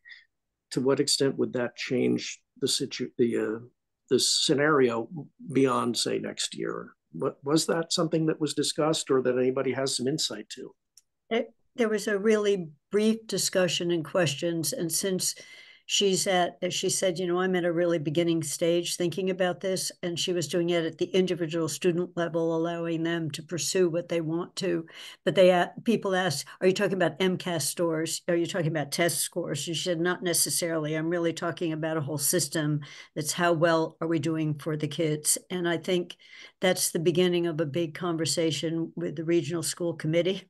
to what extent would that change the situ the uh, the scenario beyond say next year. What was that something that was discussed or that anybody has some insight to? It, there was a really brief discussion and questions and since she's at, she said, you know, I'm at a really beginning stage thinking about this, and she was doing it at the individual student level, allowing them to pursue what they want to. But they people asked, "Are you talking about MCAS scores? Are you talking about test scores?" She said, "Not necessarily. I'm really talking about a whole system. That's how well are we doing for the kids." And I think that's the beginning of a big conversation with the regional school committee.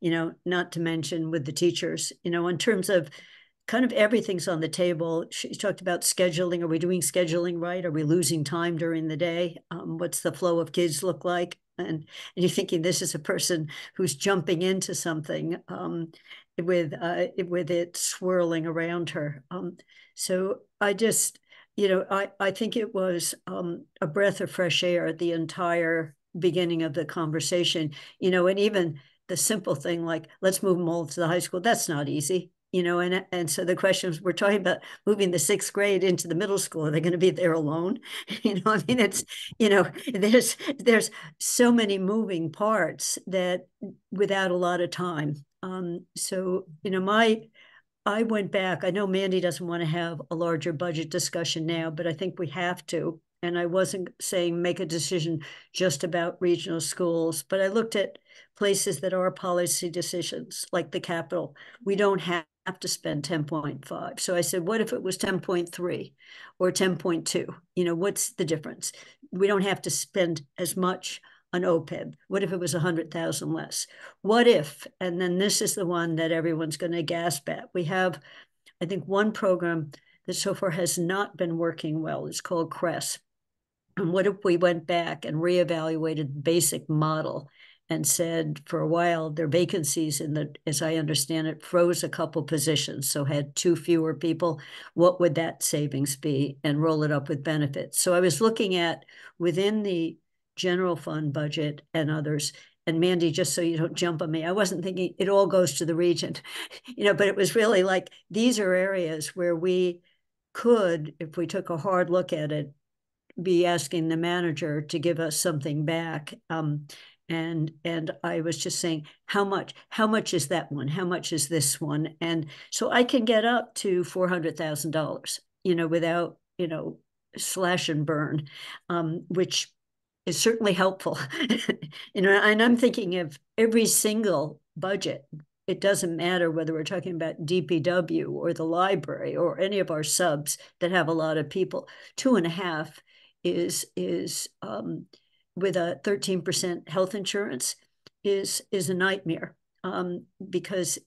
You know, not to mention with the teachers. You know, in terms of kind of everything's on the table. She talked about scheduling. Are we doing scheduling right? Are we losing time during the day? Um, what's the flow of kids look like? And, and you're thinking this is a person who's jumping into something um, with uh, with it swirling around her. Um, so I just, you know, I, I think it was um, a breath of fresh air at the entire beginning of the conversation, you know, and even the simple thing like let's move them all to the high school. That's not easy you know, and and so the questions we're talking about moving the sixth grade into the middle school. Are they going to be there alone? You know, I mean, it's you know, there's there's so many moving parts that without a lot of time. Um, so you know, my I went back. I know Mandi doesn't want to have a larger budget discussion now, but I think we have to. And I wasn't saying make a decision just about regional schools, but I looked at places that are policy decisions, like the capital. We don't have have to spend 10.5. So I said, what if it was 10.3 or 10.2? You know, what's the difference? We don't have to spend as much on OPEB. What if it was 100,000 less? What if, and then this is the one that everyone's going to gasp at. We have, I think, one program that so far has not been working well. It's called CRESS. And what if we went back and reevaluated the basic model and said for a while their vacancies in the as i understand it froze a couple positions so had two fewer people. What would that savings be? And roll it up with benefits. So i was looking at within the general fund budget and others and mandi just so you don't jump on me i wasn't thinking it all goes to the region you know but it was really like these are areas where we could if we took a hard look at it be asking the manager to give us something back. Um, and and i was just saying how much how much is that one? How much is this one? And so i can get up to $400000 you know without you know slash and burn um, which is certainly helpful. You know and i'm thinking of every single budget. It doesn't matter whether we're talking about dpw or the library or any of our subs that have a lot of people. Two and a half is is um, with a 13% health insurance is is a nightmare. Um, because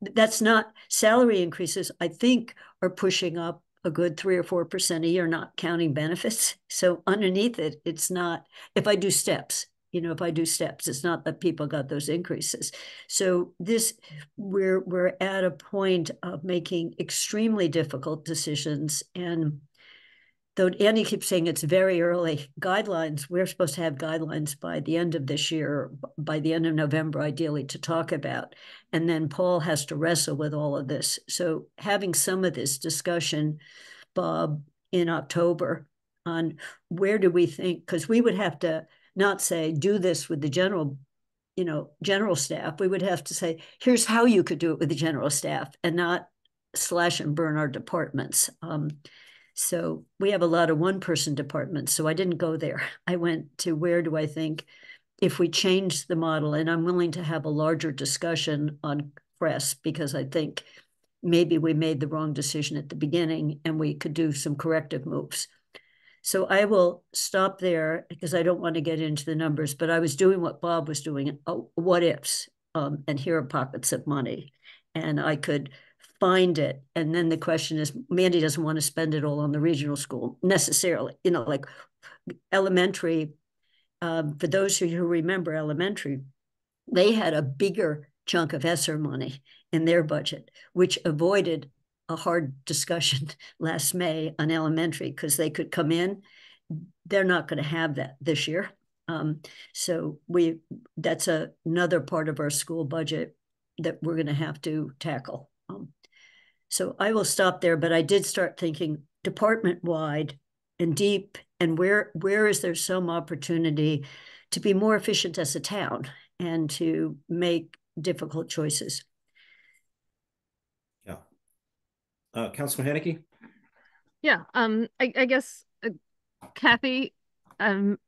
that's not salary increases i think are pushing up a good three or four percent a year not counting benefits. So underneath it it's not if i do steps you know if i do steps it's not that people got those increases. So this we're we're at a point of making extremely difficult decisions and though Andy keeps saying it's very early guidelines, we're supposed to have guidelines by the end of this year, by the end of November, ideally, to talk about. And then Paul has to wrestle with all of this. So having some of this discussion, Bob, in October on where do we think, because we would have to not say, do this with the general, you know, general staff. We would have to say, here's how you could do it with the general staff and not slash and burn our departments. Um, so we have a lot of one person departments. So I didn't go there. I went to where do I think if we change the model, and I'm willing to have a larger discussion on CRESS because I think maybe we made the wrong decision at the beginning and we could do some corrective moves. So I will stop there because I don't want to get into the numbers, but I was doing what Bob was doing, uh, what ifs, um, and here are pockets of money. And I could find it. And then the question is, Mandi doesn't want to spend it all on the regional school necessarily, you know, like elementary. Um, for those who remember elementary, they had a bigger chunk of ESSER money in their budget, which avoided a hard discussion last May on elementary because they could come in. They're not going to have that this year. Um, so we that's a, another part of our school budget that we're going to have to tackle. Um, so I will stop there, but I did start thinking department wide and deep, and where where is there some opportunity to be more efficient as a town and to make difficult choices. Yeah. Uh, Councilman Hanneke? Yeah, um, I, I guess, uh, Cathy, um,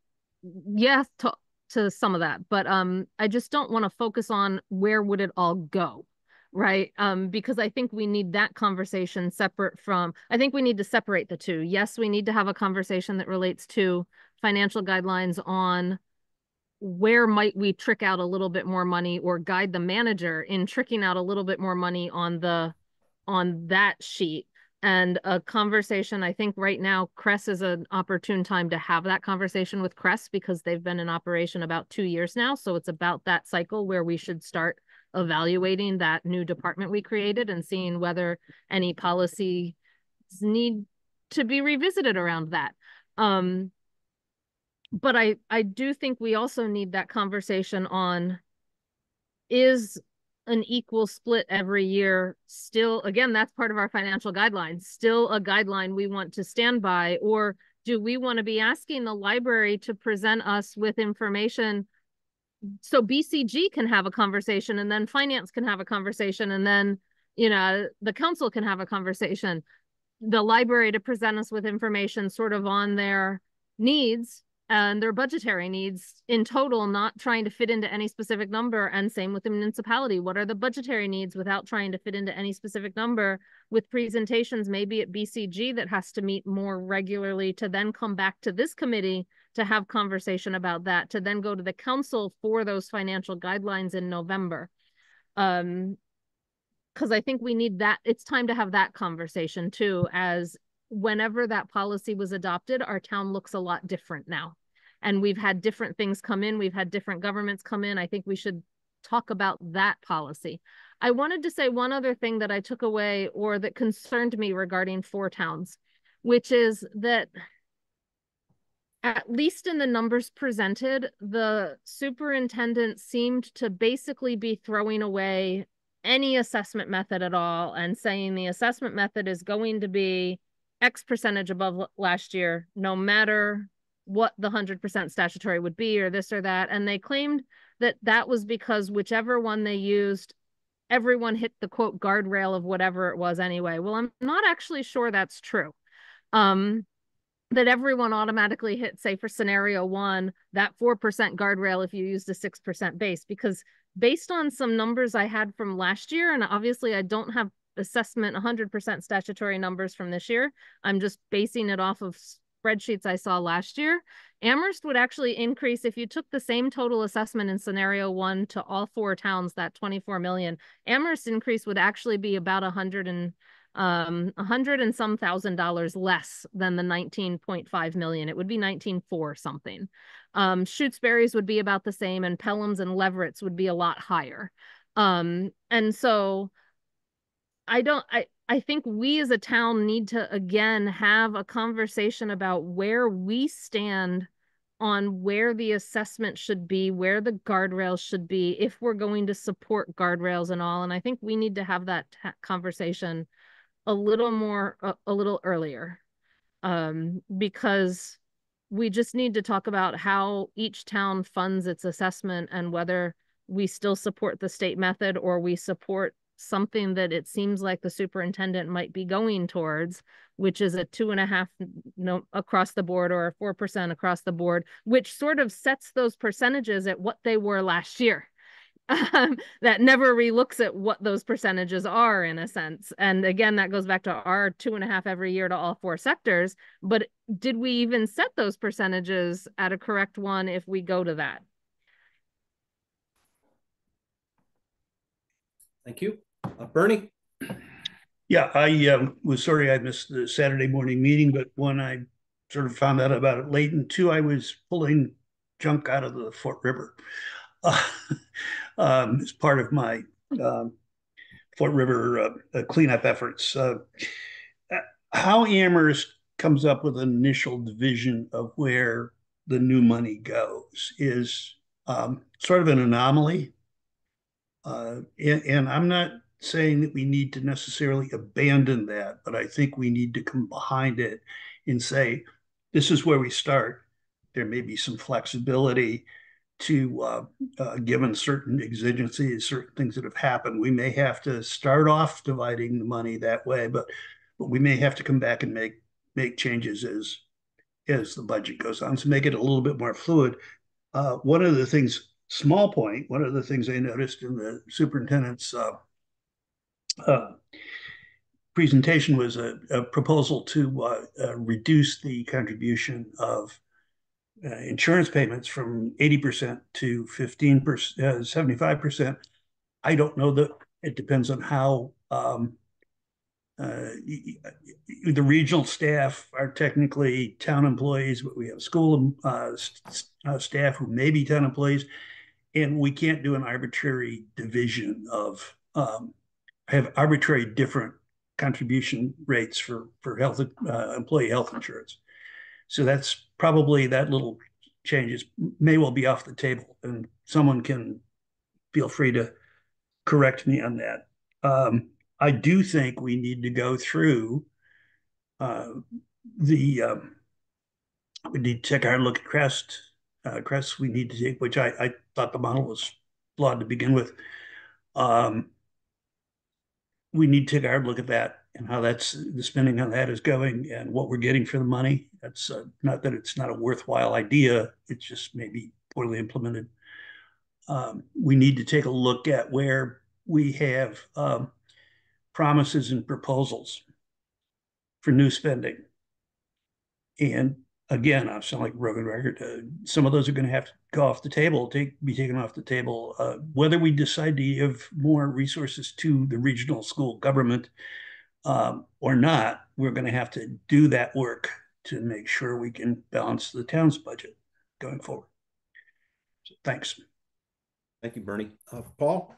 yeah, to, to some of that, but um, I just don't want to focus on where would it all go right? Um because i think we need that conversation separate from i think we need to separate the two. Yes we need to have a conversation that relates to financial guidelines on where might we trick out a little bit more money or guide the manager in tricking out a little bit more money on the on that sheet. And a conversation i think right now CRESS is an opportune time to have that conversation with CRESS because they've been in operation about two years now. So it's about that cycle where we should start evaluating that new department we created and seeing whether any policies need to be revisited around that. Um but I I do think we also need that conversation on is an equal split every year still again that's part of our financial guidelines still a guideline we want to stand by? Or do we want to be asking the library to present us with information so BCG can have a conversation and then finance can have a conversation and then you know the council can have a conversation the library to present us with information sort of on their needs and their budgetary needs in total, not trying to fit into any specific number. And same with the municipality. What are the budgetary needs without trying to fit into any specific number with presentations, maybe at BCG that has to meet more regularly to then come back to this committee to have conversation about that, to then go to the council for those financial guidelines in November. Um, because I think we need that. It's time to have that conversation too, as whenever that policy was adopted, our town looks a lot different now and we've had different things come in we've had different governments come in i think we should talk about that policy i wanted to say one other thing that i took away or that concerned me regarding four towns which is that at least in the numbers presented the superintendent seemed to basically be throwing away any assessment method at all and saying the assessment method is going to be X percentage above last year, no matter what the 100% statutory would be or this or that. And they claimed that that was because whichever one they used, everyone hit the quote guardrail of whatever it was anyway. Well, I'm not actually sure that's true. Um, that everyone automatically hit, say, for scenario one, that 4% guardrail if you used a 6% base, because based on some numbers I had from last year, and obviously I don't have assessment 100% statutory numbers from this year, I'm just basing it off of spreadsheets I saw last year, Amherst would actually increase if you took the same total assessment in scenario one to all four towns, that 24 million. Amherst increase would actually be about a hundred and um a hundred and some thousand dollars less than the 19.5 million. It would be 19.4 something. Um Shutesbury's would be about the same and Pelham's and Leverett's would be a lot higher. Um and so I don't I I think we as a town need to again have a conversation about where we stand on where the assessment should be, where the guardrails should be, if we're going to support guardrails and all. And I think we need to have that conversation a little more, a, a little earlier. Um, because we just need to talk about how each town funds its assessment and whether we still support the state method or we support something that it seems like the superintendent might be going towards, which is a two and a half no across the board or a four percent across the board, which sort of sets those percentages at what they were last year. Um, that never relooks at what those percentages are in a sense. And again, that goes back to our two and a half every year to all four sectors. But did we even set those percentages at a correct one if we go to that? Thank you. Uh, Bernie? Yeah, I um, was sorry I missed the Saturday morning meeting, but when I sort of found out about it late, and two, I was pulling junk out of the Fort River uh, um, as part of my um, Fort River uh, uh cleanup efforts. Uh, how Amherst comes up with an initial division of where the new money goes is um, sort of an anomaly. Uh, and, and, I'm not saying that we need to necessarily abandon that, but I think we need to come behind it and say, this is where we start. There may be some flexibility to, uh, uh, given certain exigencies, certain things that have happened. We may have to start off dividing the money that way, but but we may have to come back and make make changes as as the budget goes on to make it a little bit more fluid. Uh, one of the things, small point, one of the things I noticed in the superintendent's uh, uh, presentation was a, a proposal to uh, reduce the contribution of uh, insurance payments from 80% to 15%, 75%. I don't know that it depends on how um, uh, the regional staff are technically town employees, but we have school uh, uh, staff who may be town employees, and we can't do an arbitrary division of um, have arbitrary different contribution rates for for health uh, employee health insurance. So that's probably that little changes may well be off the table, and someone can feel free to correct me on that. Um, I do think we need to go through uh, the. Um, we need to take our look at CRESS. Uh, CRESS, we need to take, which I, I thought the model was flawed to begin with. Um, we need to take a hard look at that and how that's the spending on that is going and what we're getting for the money. That's uh, not that it's not a worthwhile idea, it's just maybe poorly implemented. Um, we need to take a look at where we have um, promises and proposals for new spending. And again, I sound like broken record. Uh, some of those are going to have to go off the table, take be taken off the table. Uh, whether we decide to give more resources to the regional school government um, or not, we're going to have to do that work to make sure we can balance the town's budget going forward. So thanks. Thank you, Bernie. Uh, Paul?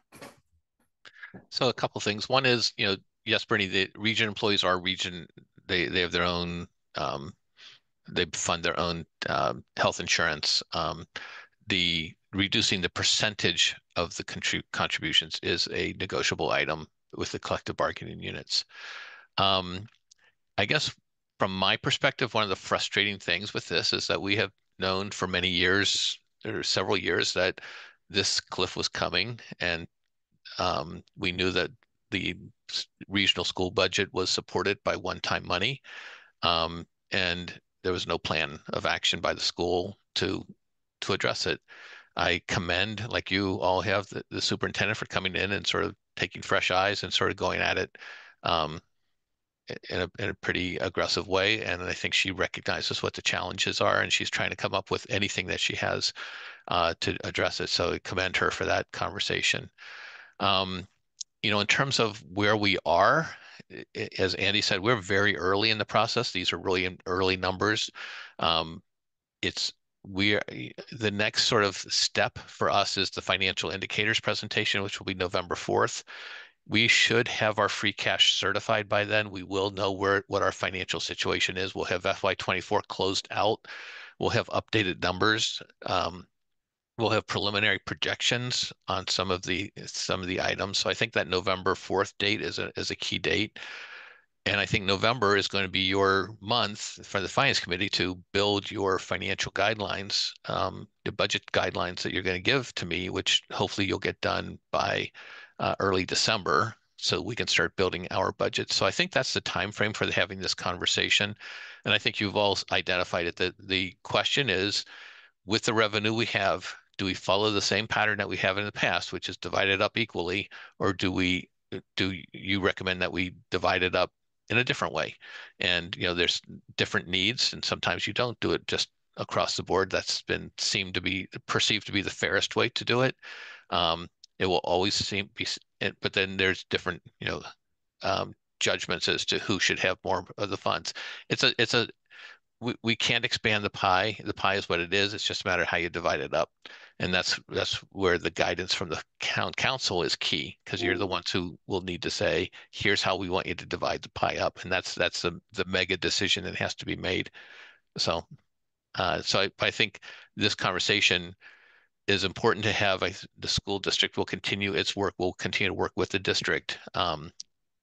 So a couple of things. One is, you know, yes, Bernie, the region employees are region, they, they have their own um, they fund their own um, health insurance. Um, the reducing the percentage of the contrib contributions is a negotiable item with the collective bargaining units. Um, I guess from my perspective, one of the frustrating things with this is that we have known for many years or several years that this cliff was coming, and um, we knew that the regional school budget was supported by one-time money, um, and there was no plan of action by the school to to address it. I commend, like you all have, the, the superintendent for coming in and sort of taking fresh eyes and sort of going at it um, in a in a pretty aggressive way. And I think she recognizes what the challenges are, and she's trying to come up with anything that she has uh, to address it. So I commend her for that conversation. Um, you know, in terms of where we are, as Andy said, we're very early in the process. These are really early numbers. Um, it's we are the next sort of step for us is the financial indicators presentation, which will be November 4th. We should have our free cash certified by then. We will know where what our financial situation is. We'll have FY24 closed out. We'll have updated numbers. Um, we'll have preliminary projections on some of the some of the items. So I think that November 4th date is a is a key date. And I think November is going to be your month for the finance committee to build your financial guidelines, um, the budget guidelines that you're going to give to me, which hopefully you'll get done by uh, early December, so we can start building our budget. So I think that's the time frame for having this conversation, and I think you've all identified it. That the question is, with the revenue we have, do we follow the same pattern that we have in the past, which is divided up equally, or do we do you recommend that we divide it up in a different way. And you know, there's different needs, and sometimes you don't do it just across the board. That's been seemed to be perceived to be the fairest way to do it. Um, it will always seem be, but then there's different, you know, um, judgments as to who should have more of the funds. It's a it's a we, we can't expand the pie. The pie is what it is. It's just a matter of how you divide it up. And that's that's where the guidance from the count council is key because you're the ones who will need to say, here's how we want you to divide the pie up. And that's that's the the mega decision that has to be made. So uh, so I, I think this conversation is important to have. I, the school district will continue its work. We'll continue to work with the district, um,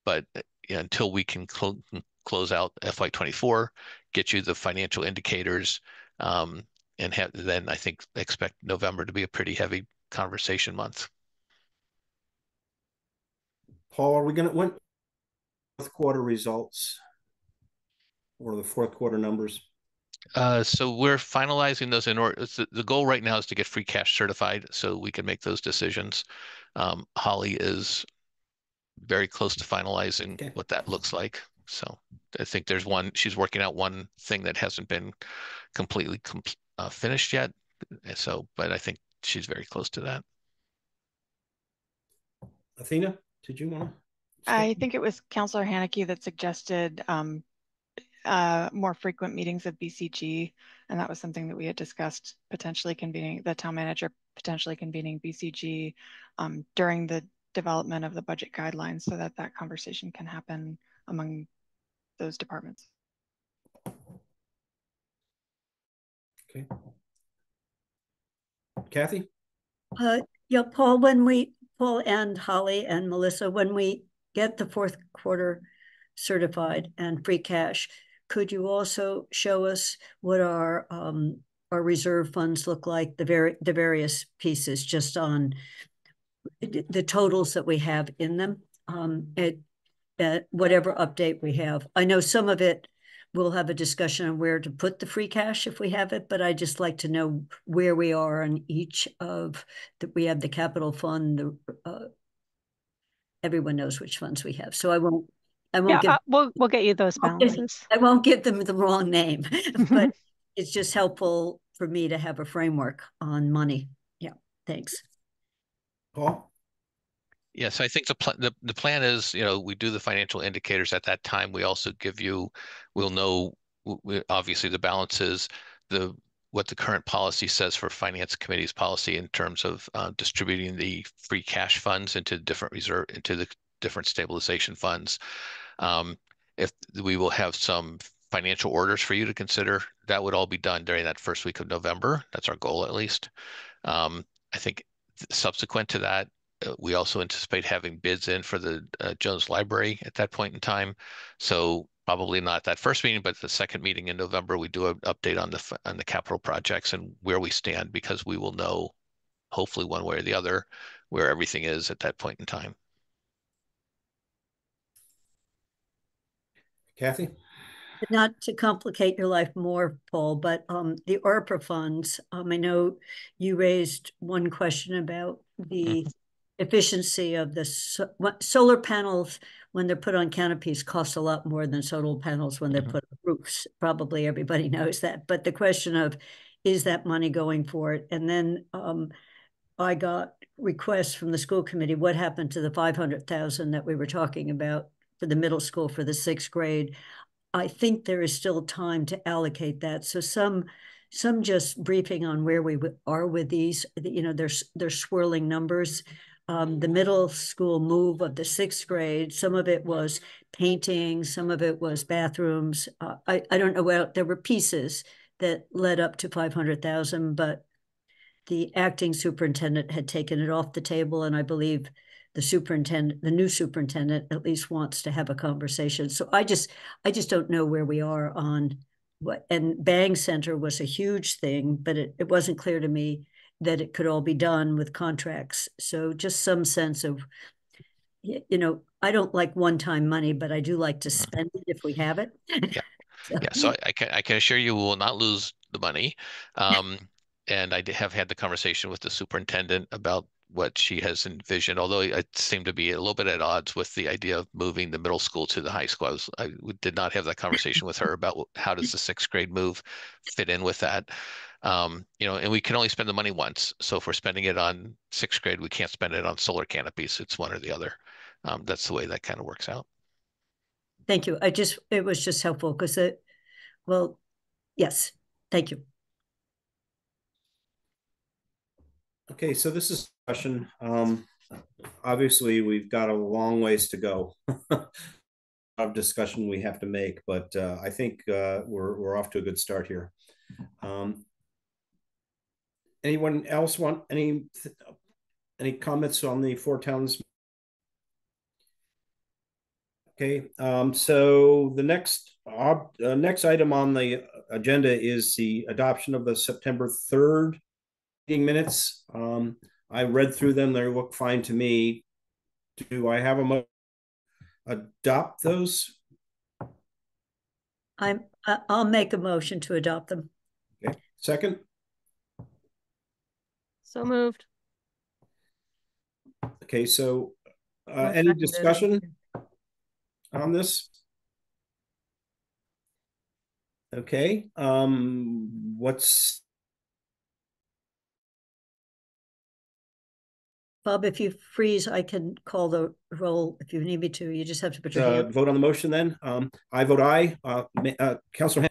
but you know, until we can cl close out FY24, get you the financial indicators, um, and have, then I think expect November to be a pretty heavy conversation month. Paul, are we going to when fourth quarter results or the fourth quarter numbers? Uh, so we're finalizing those in order. The, the goal right now is to get free cash certified so we can make those decisions. Um, Holly is very close to finalizing okay. what that looks like. So I think there's one, she's working out one thing that hasn't been completely com uh, finished yet. So, but I think she's very close to that. Athena, did you want to? I think it was Councillor Hanneke that suggested um, uh, more frequent meetings of BCG. And that was something that we had discussed potentially convening the town manager, potentially convening BCG um, during the development of the budget guidelines so that that conversation can happen among those departments. Okay. Cathy? Uh, yeah, Paul, when we, Paul and Holly and Melissa, when we get the fourth quarter certified and free cash, could you also show us what our um, our reserve funds look like, the very the various pieces, just on the totals that we have in them? Um, at, at whatever update we have. I know some of it we'll have a discussion on where to put the free cash if we have it, but I just like to know where we are on each of that. We have the capital fund. The, uh, everyone knows which funds we have, so I won't I won't yeah, give, uh, we'll we'll get you those balances. I won't give them the wrong name, but it's just helpful for me to have a framework on money. Yeah, thanks. Paul. Yes, I think the, pl the the plan is, you know, we do the financial indicators at that time. We also give you, we'll know, we, obviously the balances, the what the current policy says for finance committee's policy in terms of uh, distributing the free cash funds into different reserve into the different stabilization funds. Um, if we will have some financial orders for you to consider, that would all be done during that first week of November. That's our goal, at least. Um, I think subsequent to that, we also anticipate having bids in for the uh, Jones Library at that point in time. So probably not that first meeting, but the second meeting in November, we do an update on the on the capital projects and where we stand because we will know, hopefully one way or the other, where everything is at that point in time. Cathy? Not to complicate your life more, Paul, but um, the ARPA funds, um, I know you raised one question about the mm-hmm. Efficiency of the so solar panels when they're put on canopies costs a lot more than solar panels when they're mm -hmm. put on roofs. Probably everybody knows that. But the question of, is that money going for it? And then um, I got requests from the school committee, what happened to the 500,000 that we were talking about for the middle school for the sixth grade. I think there is still time to allocate that. So some some just briefing on where we are with these. You know, there's there's swirling numbers. Um, the middle school move of the sixth grade, some of it was painting, some of it was bathrooms. Uh, I, I don't know, well, there were pieces that led up to 500,000, but the acting superintendent had taken it off the table. And I believe the superintendent, the new superintendent at least wants to have a conversation. So I just, I just don't know where we are on what, and Bang Center was a huge thing, but it, it wasn't clear to me that it could all be done with contracts. So just some sense of, you know, I don't like one-time money, but I do like to spend it if we have it. Yeah. Yeah, so I, I can I can assure you we will not lose the money. Um, and I have had the conversation with the superintendent about what she has envisioned, although it seemed to be a little bit at odds with the idea of moving the middle school to the high school. I, was, I did not have that conversation with her about how does the sixth grade move fit in with that. Um, you know, and we can only spend the money once. So if we're spending it on sixth grade, we can't spend it on solar canopies. It's one or the other. Um, that's the way that kind of works out. Thank you. I just, it was just helpful because it, well, yes, thank you. Okay, so this is a question. Um, obviously, we've got a long ways to go. of discussion we have to make, but uh, I think uh, we're we're off to a good start here. Um, anyone else want any any comments on the four towns? Okay, um, so the next uh, next item on the agenda is the adoption of the September third meeting minutes. Um, I read through them; they look fine to me. Do I have a mo- adopt those? I'm. I'll make a motion to adopt them. Okay. Second. So moved. Okay. So, uh, any discussion on this? Okay. Um, what's Bob, if you freeze, I can call the roll if you need me to. You just have to put your uh, hand. vote on the motion then? Um, I vote aye. Uh, uh, Councilor.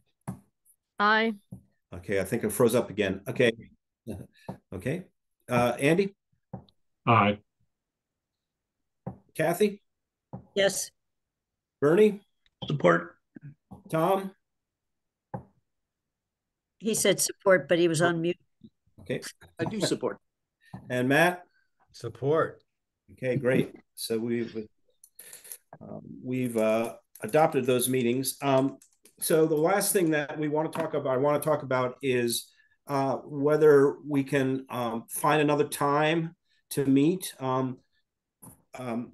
Aye. Okay, I think I froze up again. Okay. Okay. Uh, Andy? Aye. Cathy? Yes. Bernie? Support. Tom? He said support, but he was on mute. Okay. I do support. And Matt? Support. Okay, great. So we've um, we've uh, adopted those meetings. Um, so the last thing that we want to talk about, I want to talk about is uh, whether we can um, find another time to meet. Um, um,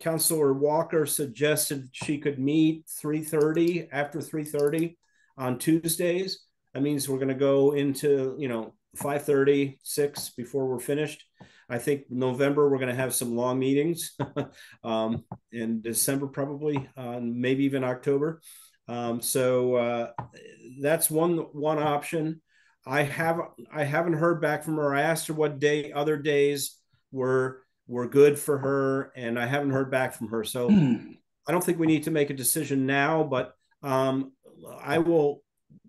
Councilor Walker suggested she could meet 3.30, after 3.30 on Tuesdays. That means we're going to go into, you know, 5.30, 6 before we're finished. I think November we're going to have some long meetings, um, in December probably, uh, maybe even October. Um, so uh, that's one one option. I have I haven't heard back from her. I asked her what day other days were were good for her, and I haven't heard back from her. So I don't think we need to make a decision now, but um, I will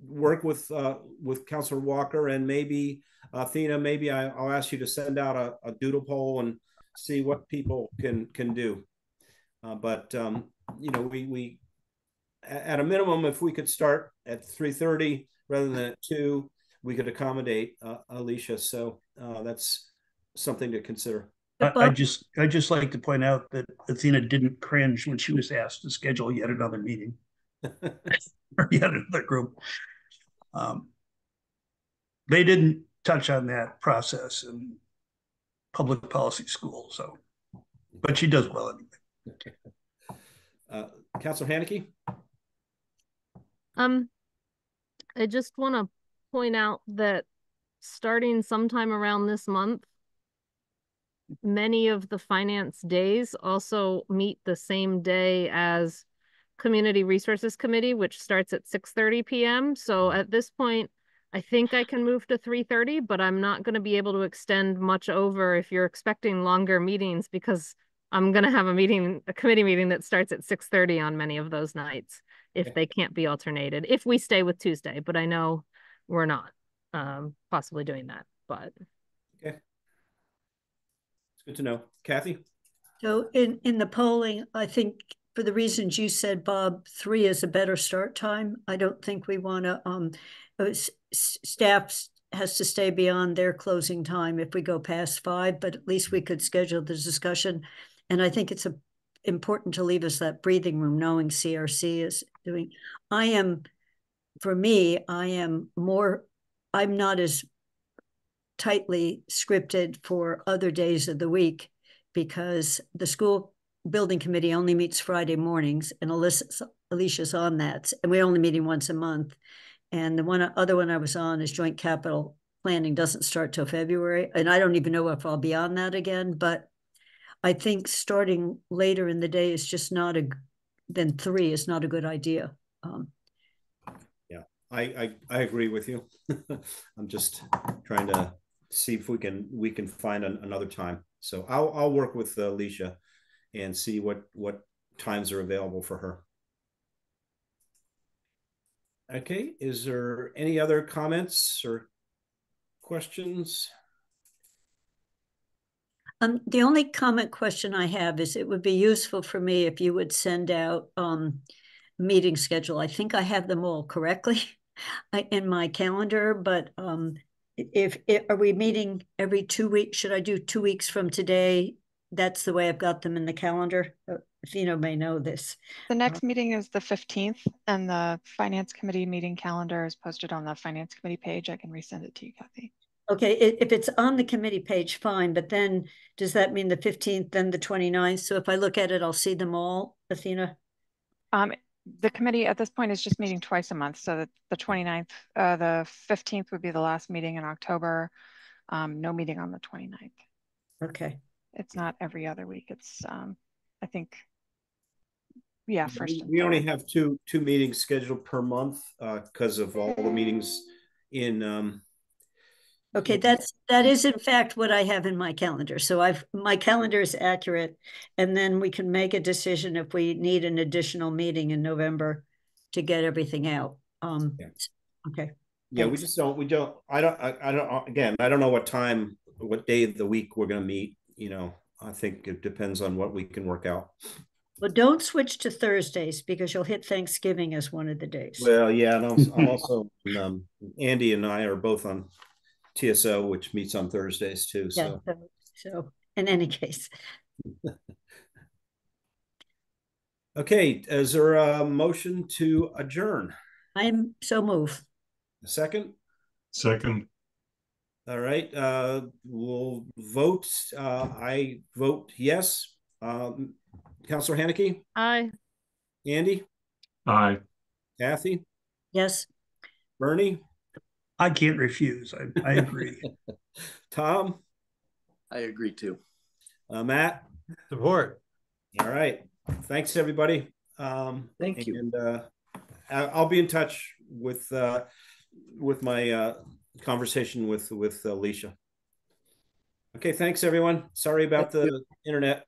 work with uh, with Councilor Walker and maybe Athena. Maybe I, will ask you to send out a, a, doodle poll and see what people can can do. Uh, but um, you know, we we at a minimum, if we could start at three thirty rather than at two, we could accommodate uh, Alicia. So uh, that's something to consider. I, I just I just like to point out that Athena didn't cringe when she was asked to schedule yet another meeting or yet another group. Um, they didn't touch on that process in public policy school, so but she does well anyway. Uh, Councilor Hanneke? Um, I just want to point out that starting sometime around this month, many of the finance days also meet the same day as Community Resources Committee, which starts at 6.30 p.m. So at this point, I think I can move to 3.30, but I'm not going to be able to extend much over if you're expecting longer meetings because I'm going to have a meeting, a committee meeting that starts at 6.30 on many of those nights if okay. they can't be alternated, if we stay with Tuesday, but I know we're not um, possibly doing that, but. Okay. It's good to know. Cathy? So in, in the polling, I think for the reasons you said, Bob, three is a better start time. I don't think we want to, um, uh, staff has to stay beyond their closing time if we go past five, but at least we could schedule the discussion. And I think it's a, important to leave us that breathing room, knowing CRC is doing. I am, for me, I am more, I'm not as tightly scripted for other days of the week because the school building committee only meets Friday mornings and Alicia's, Alicia's on that. And we're only meeting once a month. And the one other one I was on is joint capital planning doesn't start till February. And I don't even know if I'll be on that again, but I think starting later in the day is just not a, than three is not a good idea. Um, yeah, I, I, I agree with you. I'm just trying to see if we can, we can find an, another time. So I'll, I'll work with uh, Alicia and see what, what times are available for her. Okay, is there any other comments or questions? Um, the only comment question I have is it would be useful for me if you would send out um, meeting schedule. I think I have them all correctly in my calendar, but um, if, if are we meeting every two weeks? Should I do two weeks from today? That's the way I've got them in the calendar. Uh, Fino may know this. The next uh, meeting is the 15th and the finance committee meeting calendar is posted on the finance committee page. I can resend it to you, Cathy. Okay, if it's on the committee page, fine, but then does that mean the 15th, then the 29th? So if I look at it, I'll see them all, Athena? Um, the committee at this point is just meeting twice a month. So the, the 29th, uh, the 15th would be the last meeting in October. Um, no meeting on the 29th. Okay. It's not every other week. It's, um, I think, yeah, first. We, we only have two two meetings scheduled per month because uh, of all the meetings in. Um, okay, that's that is in fact what I have in my calendar. So I've my calendar is accurate, and then we can make a decision if we need an additional meeting in November to get everything out. Um, yeah. Okay. Yeah, Thanks. we just don't. We don't. I don't. I, I don't. Again, I don't know what time, what day of the week we're going to meet. You know, I think it depends on what we can work out. Well, don't switch to Thursdays because you'll hit Thanksgiving as one of the days. Well, yeah, and I'm, also um, Andy and I are both on TSO, which meets on Thursdays too. So, yeah, so in any case. okay, is there a motion to adjourn? I'm so move. A second. Second. All right, uh, we'll vote. Uh, I vote yes. Um, Councillor Hanneke? Aye. Andy? Aye. Cathy? Yes. Bernie? I can't refuse. I, I agree. Tom? I agree too. Uh, Matt? Support. All right. Thanks, everybody. Um, Thank you. And uh, I'll be in touch with uh, with my uh, conversation with with Alicia. Okay, thanks everyone. Sorry about Thank the you. internet.